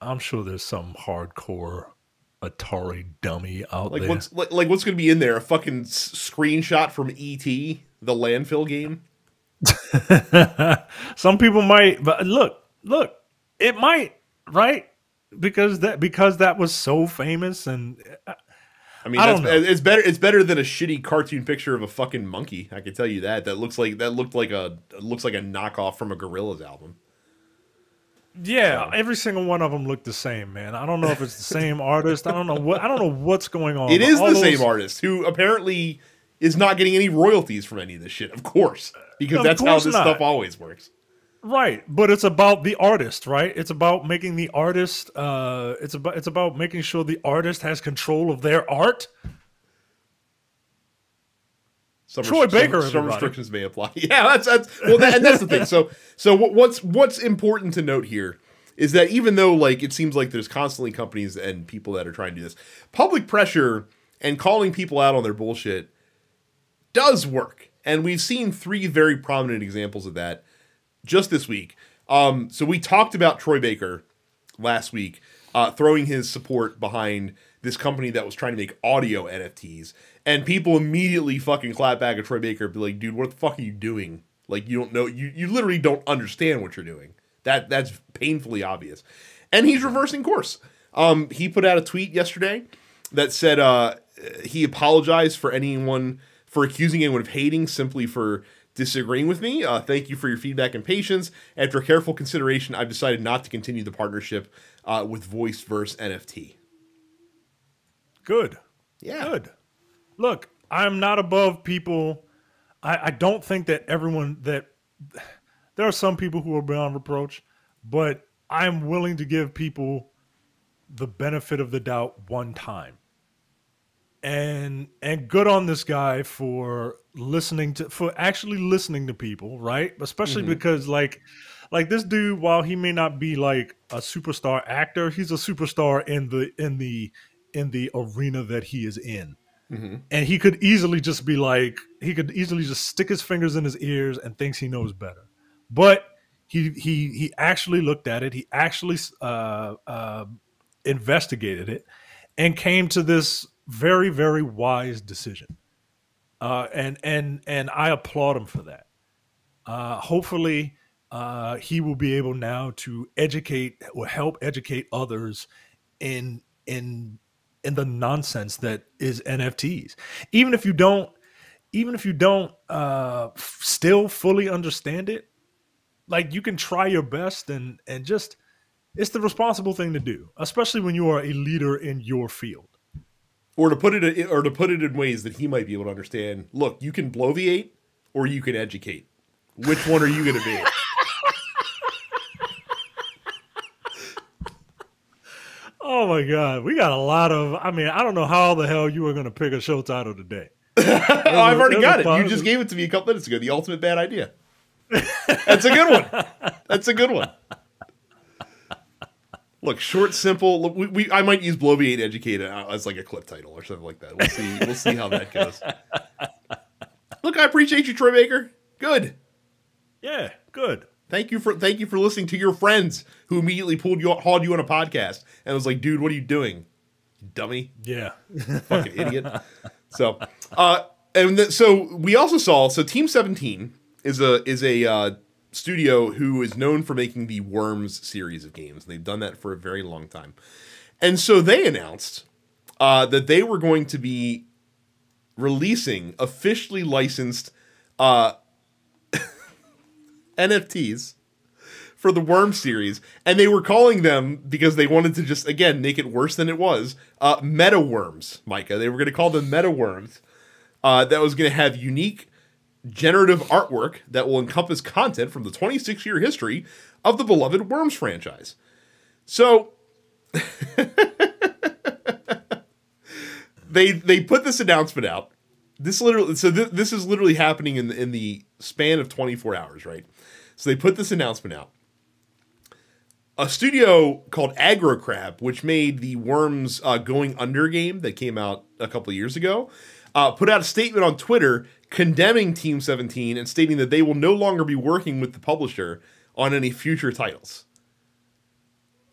i'm sure there's some hardcore atari dummy out Like there what's like, like what's going to be in there? A fucking s- screenshot from ET, the landfill game. Some people might, but look, look, it might, right? because that because that was so famous and uh, I mean, I don't know. it's better. It's better than a shitty cartoon picture of a fucking monkey. I can tell you that. That looks like that looked like a looks like a knockoff from a Gorillaz album. yeah, every single one of them looked the same, man. I don't know if it's the same artist. I don't know what I don't know what's going on. It is the those- same artist who apparently is not getting any royalties from any of this shit. Of course, because Of that's how this not. stuff always works. Right, but it's about the artist, right? It's about making the artist. Uh, it's about it's about making sure the artist has control of their art. Some Troy Baker, some, some restrictions may apply. Yeah, that's that's well, that, and that's the thing. So, so what's what's important to note here is that even though like it seems like there's constantly companies and people that are trying to do this, public pressure and calling people out on their bullshit does work, and we've seen three very prominent examples of that just this week. Um, so we talked about Troy Baker last week, uh, throwing his support behind this company that was trying to make audio NFTs, and people immediately fucking clap back at Troy Baker, be like, "Dude, what the fuck are you doing? Like, you don't know, you you literally don't understand what you're doing. That that's painfully obvious." And he's reversing course. Um, he put out a tweet yesterday that said uh, he apologized for anyone for accusing anyone of hating simply for disagreeing with me. Uh, thank you for your feedback and patience. After careful consideration, I've decided not to continue the partnership uh, with Voiceverse NFT. Good, Yeah. good. Look, I'm not above people. I, I don't think that everyone that there are some people who are beyond reproach, but I'm willing to give people the benefit of the doubt one time. And and good on this guy for listening to for actually listening to people, right? Especially because like like this dude while he may not be like a superstar actor, he's a superstar in the in the in the arena that he is in. And he could easily just be like he could easily just stick his fingers in his ears and thinks he knows better. But he he he actually looked at it he actually uh, uh, investigated it and came to this very very wise decision uh, and and and i applaud him for that uh, hopefully uh, he will be able now to educate or help educate others in in in the nonsense that is NFTs. Even if you don't, even if you don't uh, still fully understand it, like you can try your best and and just it's the responsible thing to do, especially when you are a leader in your field. Or to put it or to put it in ways that he might be able to understand. Look, you can bloviate or you can educate. Which one are you going to be? Oh my god, we got a lot of. I mean, I don't know how the hell you were going to pick a show title today. oh, I've already got it. You just gave it to me a couple minutes ago. The ultimate bad idea. That's a good one. That's a good one. Look, short, simple. Look, we, we I might use bloviate educate as like a clip title or something like that. We'll see. We'll see how that goes. Look, I appreciate you, Troy Baker. Good. Yeah, good. Thank you for thank you for listening to your friends who immediately pulled you hauled you on a podcast and was like, dude, what are you doing? You dummy Yeah, fucking idiot. So, uh, and th- so we also saw so Team Seventeen is a is a uh, studio who is known for making the Worms series of games. They've done that for a very long time, and so they announced uh, that they were going to be releasing officially licensed uh, NFTs for the Worm series, and they were calling them because they wanted to just again make it worse than it was. Uh, meta worms, Micah. They were going to call them meta worms. Uh, that was going to have unique generative artwork that will encompass content from the 26 year history of the beloved Worms franchise. So they they put this announcement out. This literally so th- this is literally happening in the, in the span of 24 hours, right? So they put this announcement out. A studio called Aggro Crab, which made the Worms uh, Going Under game that came out a couple years ago, uh, put out a statement on Twitter condemning Team 17 and stating that they will no longer be working with the publisher on any future titles.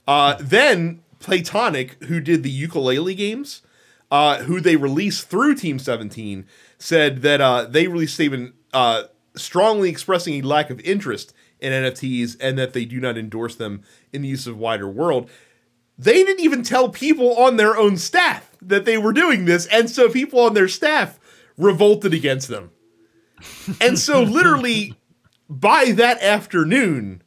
Uh, then Playtonic, who did the Yooka-Laylee games, uh, who they released through Team 17, said that uh, they released statement uh, strongly expressing a lack of interest in NFTs and that they do not endorse them in the use of wider world. they didn't even tell people on their own staff that they were doing this, and so people on their staff revolted against them. And so, literally, by that afternoon,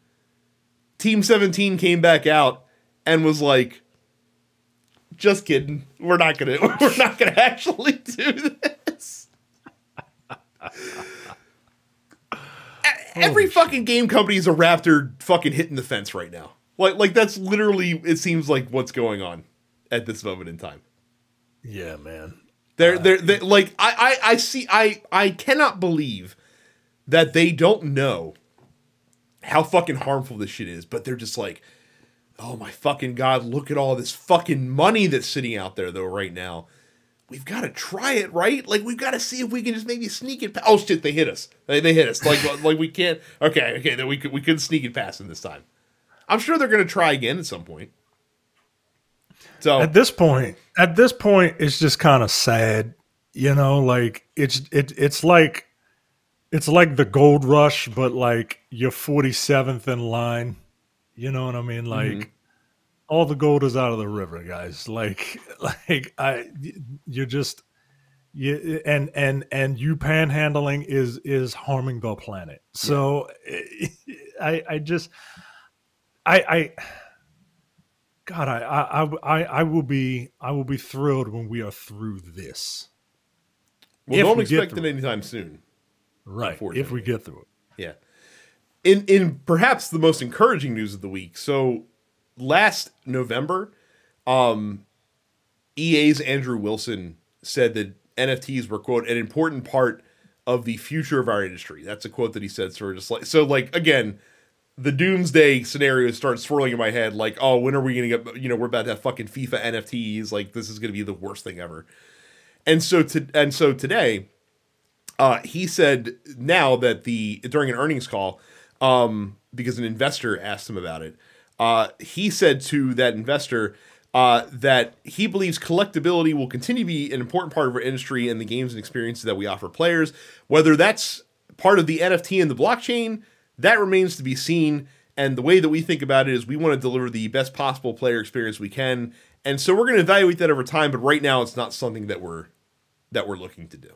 Team 17 came back out and was like, just kidding. We're not gonna we're not gonna actually do this. Every fucking game company is a raptor fucking hitting the fence right now. Like like that's literally it seems like what's going on at this moment in time. Yeah, man. They're, uh, they're, they're like I, I I see I I cannot believe that they don't know how fucking harmful this shit is, but they're just like, oh my fucking god, look at all this fucking money that's sitting out there though right now. We've got to try it, right? Like we've got to see if we can just maybe sneak it. Pa- oh shit, they hit us. They, they hit us. Like like we can't. Okay, okay, then we could we could sneak it past them this time. I'm sure they're gonna try again at some point. So At this point, at this point, it's just kind of sad, you know. Like it's it it's like it's like the gold rush, but like you're 47th in line. You know what I mean? Like Mhm. all the gold is out of the river, guys. Like like I you're just you and and and you panhandling is is harming the planet. So I I just I I God, I, I, I, I will be, I will be thrilled when we are through this. well, if don't we expect it anytime soon. Right. If we get through it. Yeah. In in perhaps the most encouraging news of the week. So last November, um EA's Andrew Wilson said that NFTs were quote an important part of the future of our industry. That's a quote that he said. So just like so like again, the doomsday scenarios start swirling in my head like, oh, when are we gonna get you know, we're about to have fucking FIFA NFTs, like this is gonna be the worst thing ever. And so to and so today, uh, he said now that the during an earnings call, um, because an investor asked him about it, uh, he said to that investor uh, that he believes collectability will continue to be an important part of our industry and the games and experiences that we offer players. Whether that's part of the NFT and the blockchain, that remains to be seen. And the way that we think about it is we want to deliver the best possible player experience we can. And so we're going to evaluate that over time, but right now it's not something that we're that we're looking to do.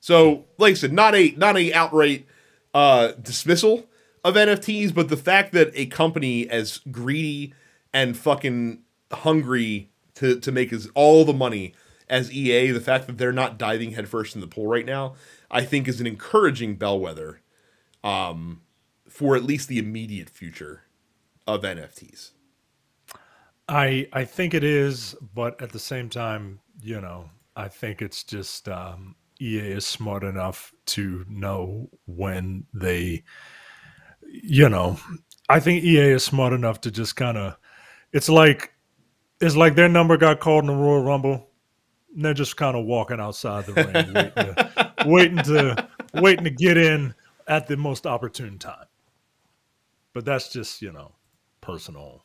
So, like I said, not a not a outright uh, dismissal of NFTs, but the fact that a company as greedy and fucking hungry to to make as all the money as EA, the fact that they're not diving headfirst in the pool right now, I think is an encouraging bellwether um, for at least the immediate future of NFTs. I, I think it is, but at the same time, you know, I think it's just um, EA is smart enough to know when they, you know, I think EA is smart enough to just kind of, it's like, it's like their number got called in the Royal Rumble. And they're just kind of walking outside the ring, waiting to, waiting to waiting to get in at the most opportune time. But that's just you know personal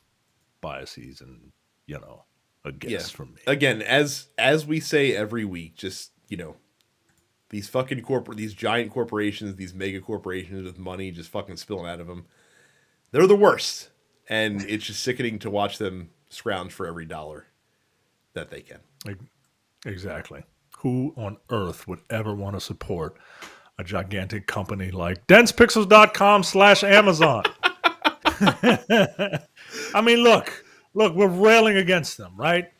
biases and you know a guess Yeah. from me. Again, as as we say every week, just you know, these fucking corporate, these giant corporations, these mega corporations with money just fucking spilling out of them. They're the worst, and it's just sickening to watch them scrounge for every dollar that they can. Exactly. Who on earth would ever want to support a gigantic company like densepixels.com slash Amazon? I mean, look, look, we're railing against them, right?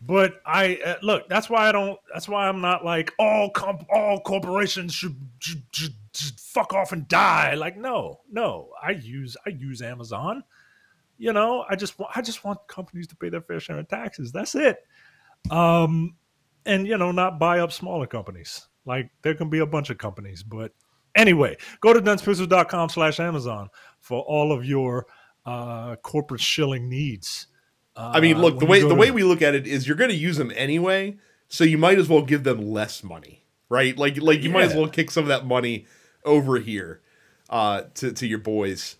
But I uh, look. That's why I don't. That's why I'm not like all comp, all corporations should, should, should, should fuck off and die. Like no, no. I use I use Amazon. You know, I just want I just want companies to pay their fair share of taxes. That's it. Um, and you know, not buy up smaller companies. Like there can be a bunch of companies, but anyway, go to densepixels.com slash Amazon for all of your uh corporate shilling needs. Uh, I mean, look, the way the to- way we look at it is you're going to use them anyway, so you might as well give them less money, right? Like like you might as well kick some of that money over here uh, to to your boys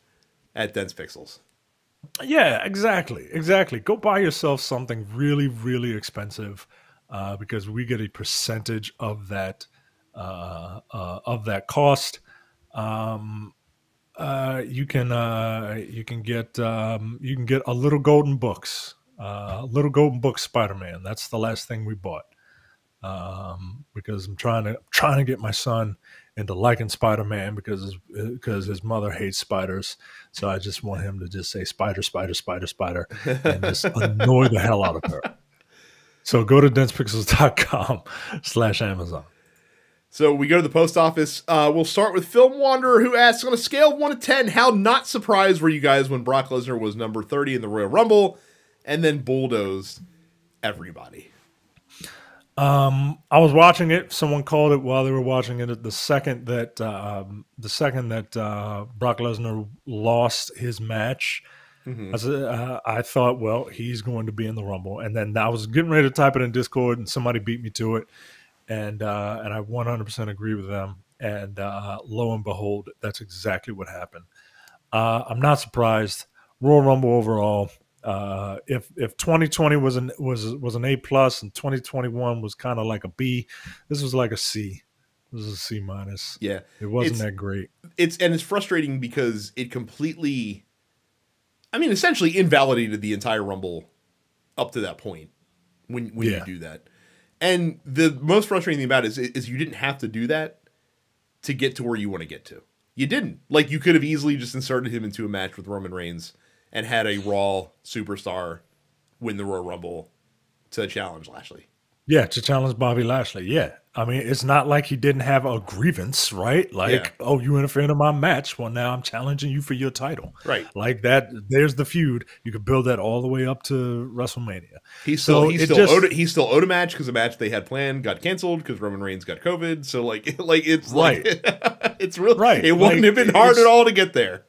at Dense Pixels. Yeah, exactly, exactly. Go buy yourself something really, really expensive, uh, because we get a percentage of that uh, uh, of that cost. Um, uh, you can uh, you can get um, you can get a little golden books, uh, little golden book Spider Man. That's the last thing we bought um, because I'm trying to trying to get my son into liking Spider Man because because his mother hates spiders. So I just want him to just say spider, spider, spider, spider, and just annoy the hell out of her. So go to densepixels.com slash Amazon. So we go to the post office. Uh, we'll start with Film Wanderer, who asks, on a scale of 1 to 10, how not surprised were you guys when Brock Lesnar was number 30 in the Royal Rumble and then bulldozed everybody? Um, I was watching it. Someone called it while they were watching it. The second that um, the second that uh, Brock Lesnar lost his match, mm-hmm. I, said, uh, I thought, well, he's going to be in the Rumble. And then I was getting ready to type it in Discord, and somebody beat me to it and uh, and I 100% agree with them. And uh, lo and behold, that's exactly what happened. Uh, I'm not surprised. Royal Rumble overall. Uh, if if 2020 was an was was an A plus and 2021 was kind of like a B, this was like a C. This is a C minus. Yeah, it wasn't it's, that great. It's and it's frustrating because it completely, I mean, essentially invalidated the entire Rumble up to that point when when yeah. you do that. And the most frustrating thing about it is, is you didn't have to do that to get to where you want to get to. You didn't. Like you could have easily just inserted him into a match with Roman Reigns and had a Raw superstar win the Royal Rumble to challenge Lashley. Yeah, to challenge Bobby Lashley. Yeah. I mean, it's not like he didn't have a grievance, right? Like, yeah. oh, you interfered in my match. Well, now I'm challenging you for your title. Right. Like that. There's the feud. You could build that all the way up to WrestleMania. He's still so he's still just, owed he's still owed a match because the match they had planned got canceled because Roman Reigns got COVID. So like like it's right. Like, it's really right. It wouldn't like, have been hard at all to get there.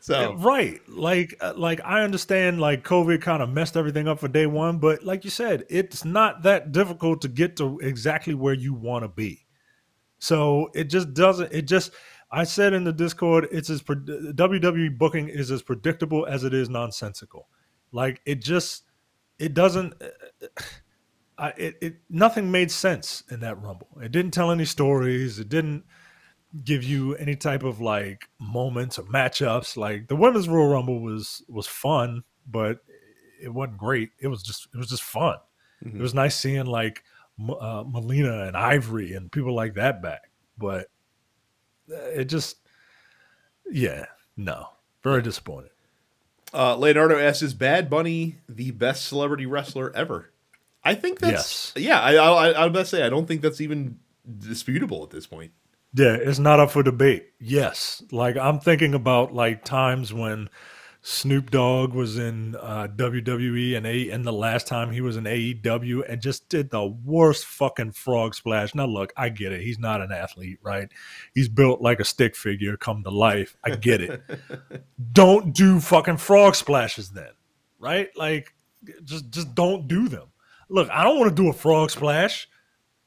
So right, like uh, like I understand like COVID kind of messed everything up for day one, but like you said, it's not that difficult to get to exactly where you want to be. So it just doesn't. It just I said in the Discord, it's as WWE booking is as predictable as it is nonsensical. Like it just it doesn't. Uh, I, it, it nothing made sense in that rumble. It didn't tell any stories. It didn't give you any type of like moments or matchups. Like the women's Royal Rumble was was fun, but it wasn't great. It was just it was just fun. Mm-hmm. It was nice seeing like uh, Melina and Ivory and people like that back, but it just yeah no very disappointed. Uh, Leonardo asks, "Is Bad Bunny the best celebrity wrestler ever?" I think that's yes. yeah. I I, I, would say I don't think that's even disputable at this point. Yeah, it's not up for debate. Yes, like I'm thinking about like times when Snoop Dogg was in uh, WWE and a and the last time he was in AEW and just did the worst fucking frog splash. Now look, I get it. He's not an athlete, right? He's built like a stick figure come to life. I get it. don't do fucking frog splashes then, right? Like just just don't do them. Look, I don't want to do a frog splash.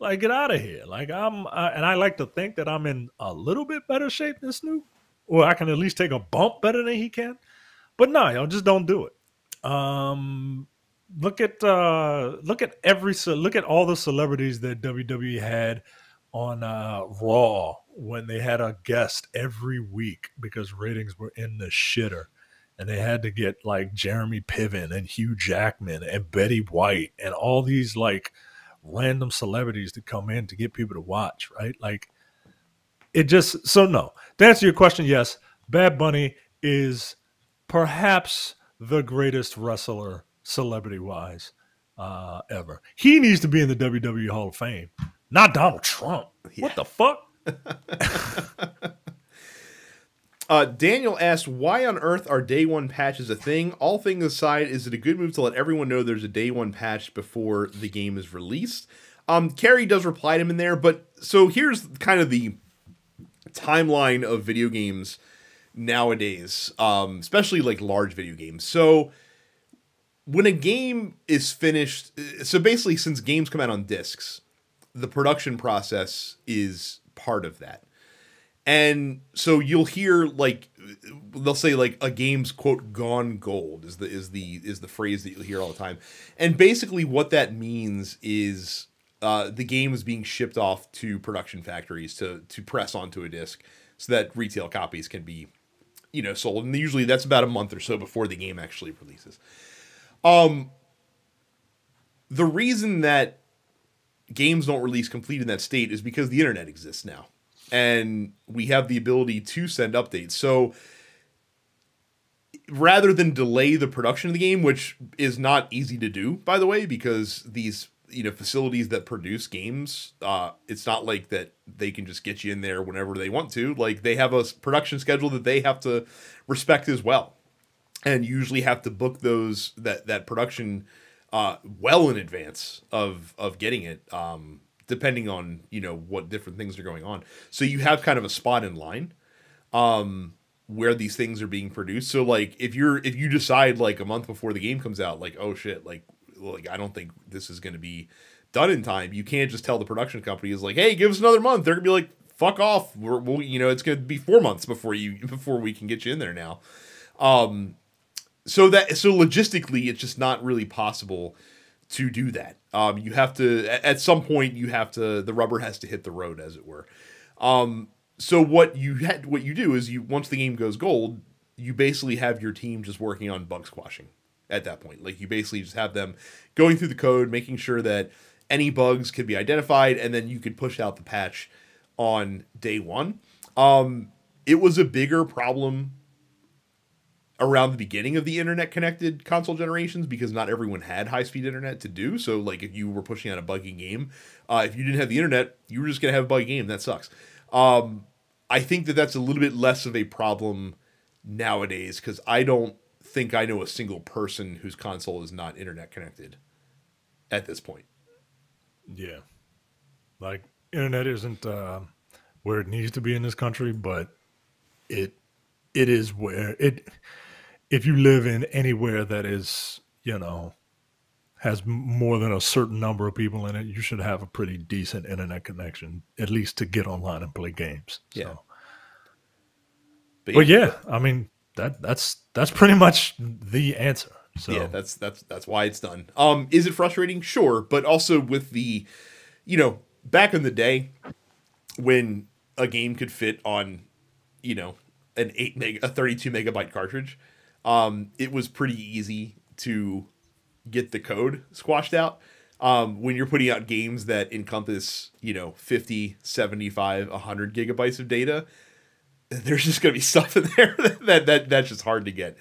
Like, get out of here. Like, I'm, uh, and I like to think that I'm in a little bit better shape than Snoop, or I can at least take a bump better than he can. But no, y'all just don't do it. Um, look at uh, look at every look at all the celebrities that WWE had on uh, Raw when they had a guest every week because ratings were in the shitter. And they had to get like Jeremy Piven and Hugh Jackman and Betty White and all these like random celebrities to come in to get people to watch, right? Like it just so no. To answer your question, yes, Bad Bunny is perhaps the greatest wrestler celebrity wise uh, ever. He needs to be in the WWE Hall of Fame, not Donald Trump. Yeah. What the fuck? Uh, Daniel asked, "Why on earth are day one patches a thing? All things aside, is it a good move to let everyone know there's a day one patch before the game is released?" Um, Kerry does reply to him in there, but so here's kind of the timeline of video games nowadays, um, especially like large video games. So when a game is finished, so basically, since games come out on discs, the production process is part of that. And so you'll hear like they'll say like a game's quote gone gold is the is the is the phrase that you'll hear all the time. And basically what that means is uh, the game is being shipped off to production factories to to press onto a disc so that retail copies can be you know sold, and usually that's about a month or so before the game actually releases. Um, the reason that games don't release complete in that state is because the internet exists now, and we have the ability to send updates. So rather than delay the production of the game, which is not easy to do, by the way, because these you know facilities that produce games, uh, it's not like that they can just get you in there whenever they want to. Like they have a production schedule that they have to respect as well, and usually have to book those that that production uh, well in advance of of getting it. Um, depending on you know what different things are going on, so you have kind of a spot in line. Um, where these things are being produced. So like if you're if you decide like a month before the game comes out, like oh shit, like like I don't think this is going to be done in time. You can't just tell the production company is like, hey, give us another month. They're gonna be like, fuck off. We're, we'll, you know, it's gonna be four months before you before we can get you in there now. Um, so that so logistically, it's just not really possible to do that. Um, you have to at some point you have to the rubber has to hit the road, as it were. Um, so what you had what you do is you once the game goes gold, you basically have your team just working on bug squashing at that point. Like you basically just have them going through the code, making sure that any bugs can be identified, and then you could push out the patch on day one. Um, it was a bigger problem around the beginning of the internet connected console generations because not everyone had high speed internet to do. So, like, if you were pushing out a buggy game, uh, if you didn't have the internet, you were just gonna have a buggy game. That sucks. Um, I think that that's a little bit less of a problem nowadays because I don't think I know a single person whose console is not internet connected at this point. Yeah, like internet isn't uh, where it needs to be in this country, but it it is where it. If you live in anywhere that is, you know, has more than a certain number of people in it, you should have a pretty decent internet connection, at least to get online and play games. So. Yeah. But, but yeah, I mean that that's that's pretty much the answer. So yeah, that's that's that's why it's done. Um, is it frustrating? Sure, but also with the, you know, back in the day, when a game could fit on, you know, an eight meg a thirty two megabyte cartridge, um, it was pretty easy to get the code squashed out. Um, when you're putting out games that encompass, you know, 50, 75, 100 gigabytes of data, there's just going to be stuff in there that, that that's just hard to get.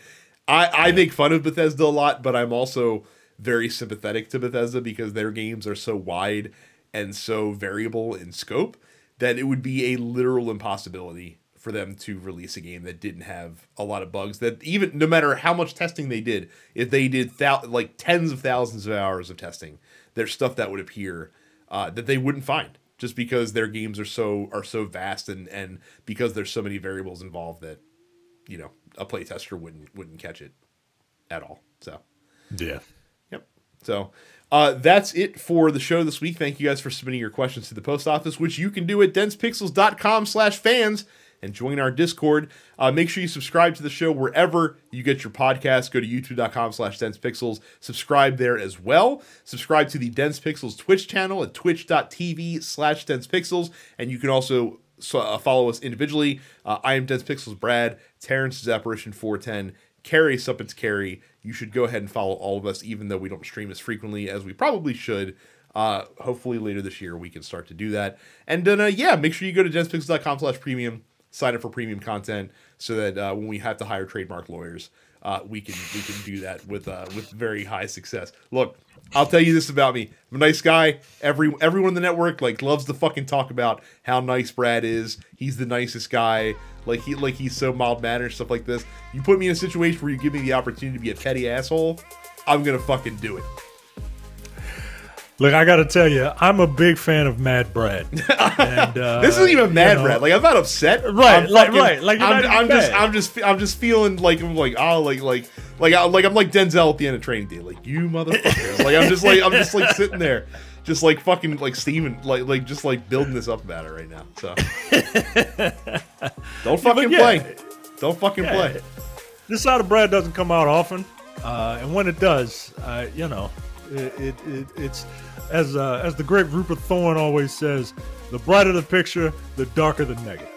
I, I make fun of Bethesda a lot, but I'm also very sympathetic to Bethesda because their games are so wide and so variable in scope that it would be a literal impossibility for them to release a game that didn't have a lot of bugs that even no matter how much testing they did if they did thou- like tens of thousands of hours of testing there's stuff that would appear uh, that they wouldn't find just because their games are so are so vast and and because there's so many variables involved that you know a playtester wouldn't wouldn't catch it at all. So yeah. yep. So uh, that's it for the show this week. Thank you guys for submitting your questions to the post office, which you can do at densepixels.com slash fans and join our Discord. Uh, make sure you subscribe to the show wherever you get your podcast. Go to youtube.com slash densepixels. Subscribe there as well. Subscribe to the Dense Pixels Twitch channel at twitch.tv slash densepixels. And you can also uh, follow us individually. Uh, I am Dense Pixels Brad. Terrence is Apparition 410. Carrie Suppins Carrie. You should go ahead and follow all of us, even though we don't stream as frequently as we probably should. Uh, hopefully later this year we can start to do that. And then, uh, yeah, make sure you go to densepixels.com slash premium, sign up for premium content so that uh, when we have to hire trademark lawyers, uh, we can we can do that with uh, with very high success. Look, I'll tell you this about me. I'm a nice guy. Every everyone in the network like loves to fucking talk about how nice Brad is. He's the nicest guy. Like he like he's so mild mannered stuff like this. You put me in a situation where you give me the opportunity to be a petty asshole, I'm gonna fucking do it. Look, I got to tell you, I'm a big fan of Mad Brad. And, uh, this isn't even Mad you know, Brad. Like I'm not upset. Right, I'm like fucking, right, like I'm, I'm just, I'm just, I'm just feeling like I'm like oh like like like I, like I'm like Denzel at the end of Training Day. Like you motherfucker. like I'm just like I'm just like sitting there, just like fucking like steaming like like just like building this up about it right now. So don't fucking yeah, play. Don't fucking yeah, play. This side of Brad doesn't come out often, uh, and when it does, uh, you know, it, it, it it's as uh, as the great Rupert Thorne always says, the brighter the picture, the darker the negative.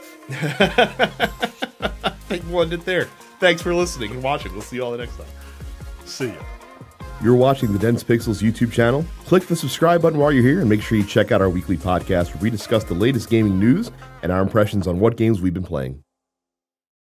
I think we'll end it there. Thanks for listening and watching. We'll see you all the next time. See ya. You're watching the Dense Pixels YouTube channel. Click the subscribe button while you're here and make sure you check out our weekly podcast where we discuss the latest gaming news and our impressions on what games we've been playing.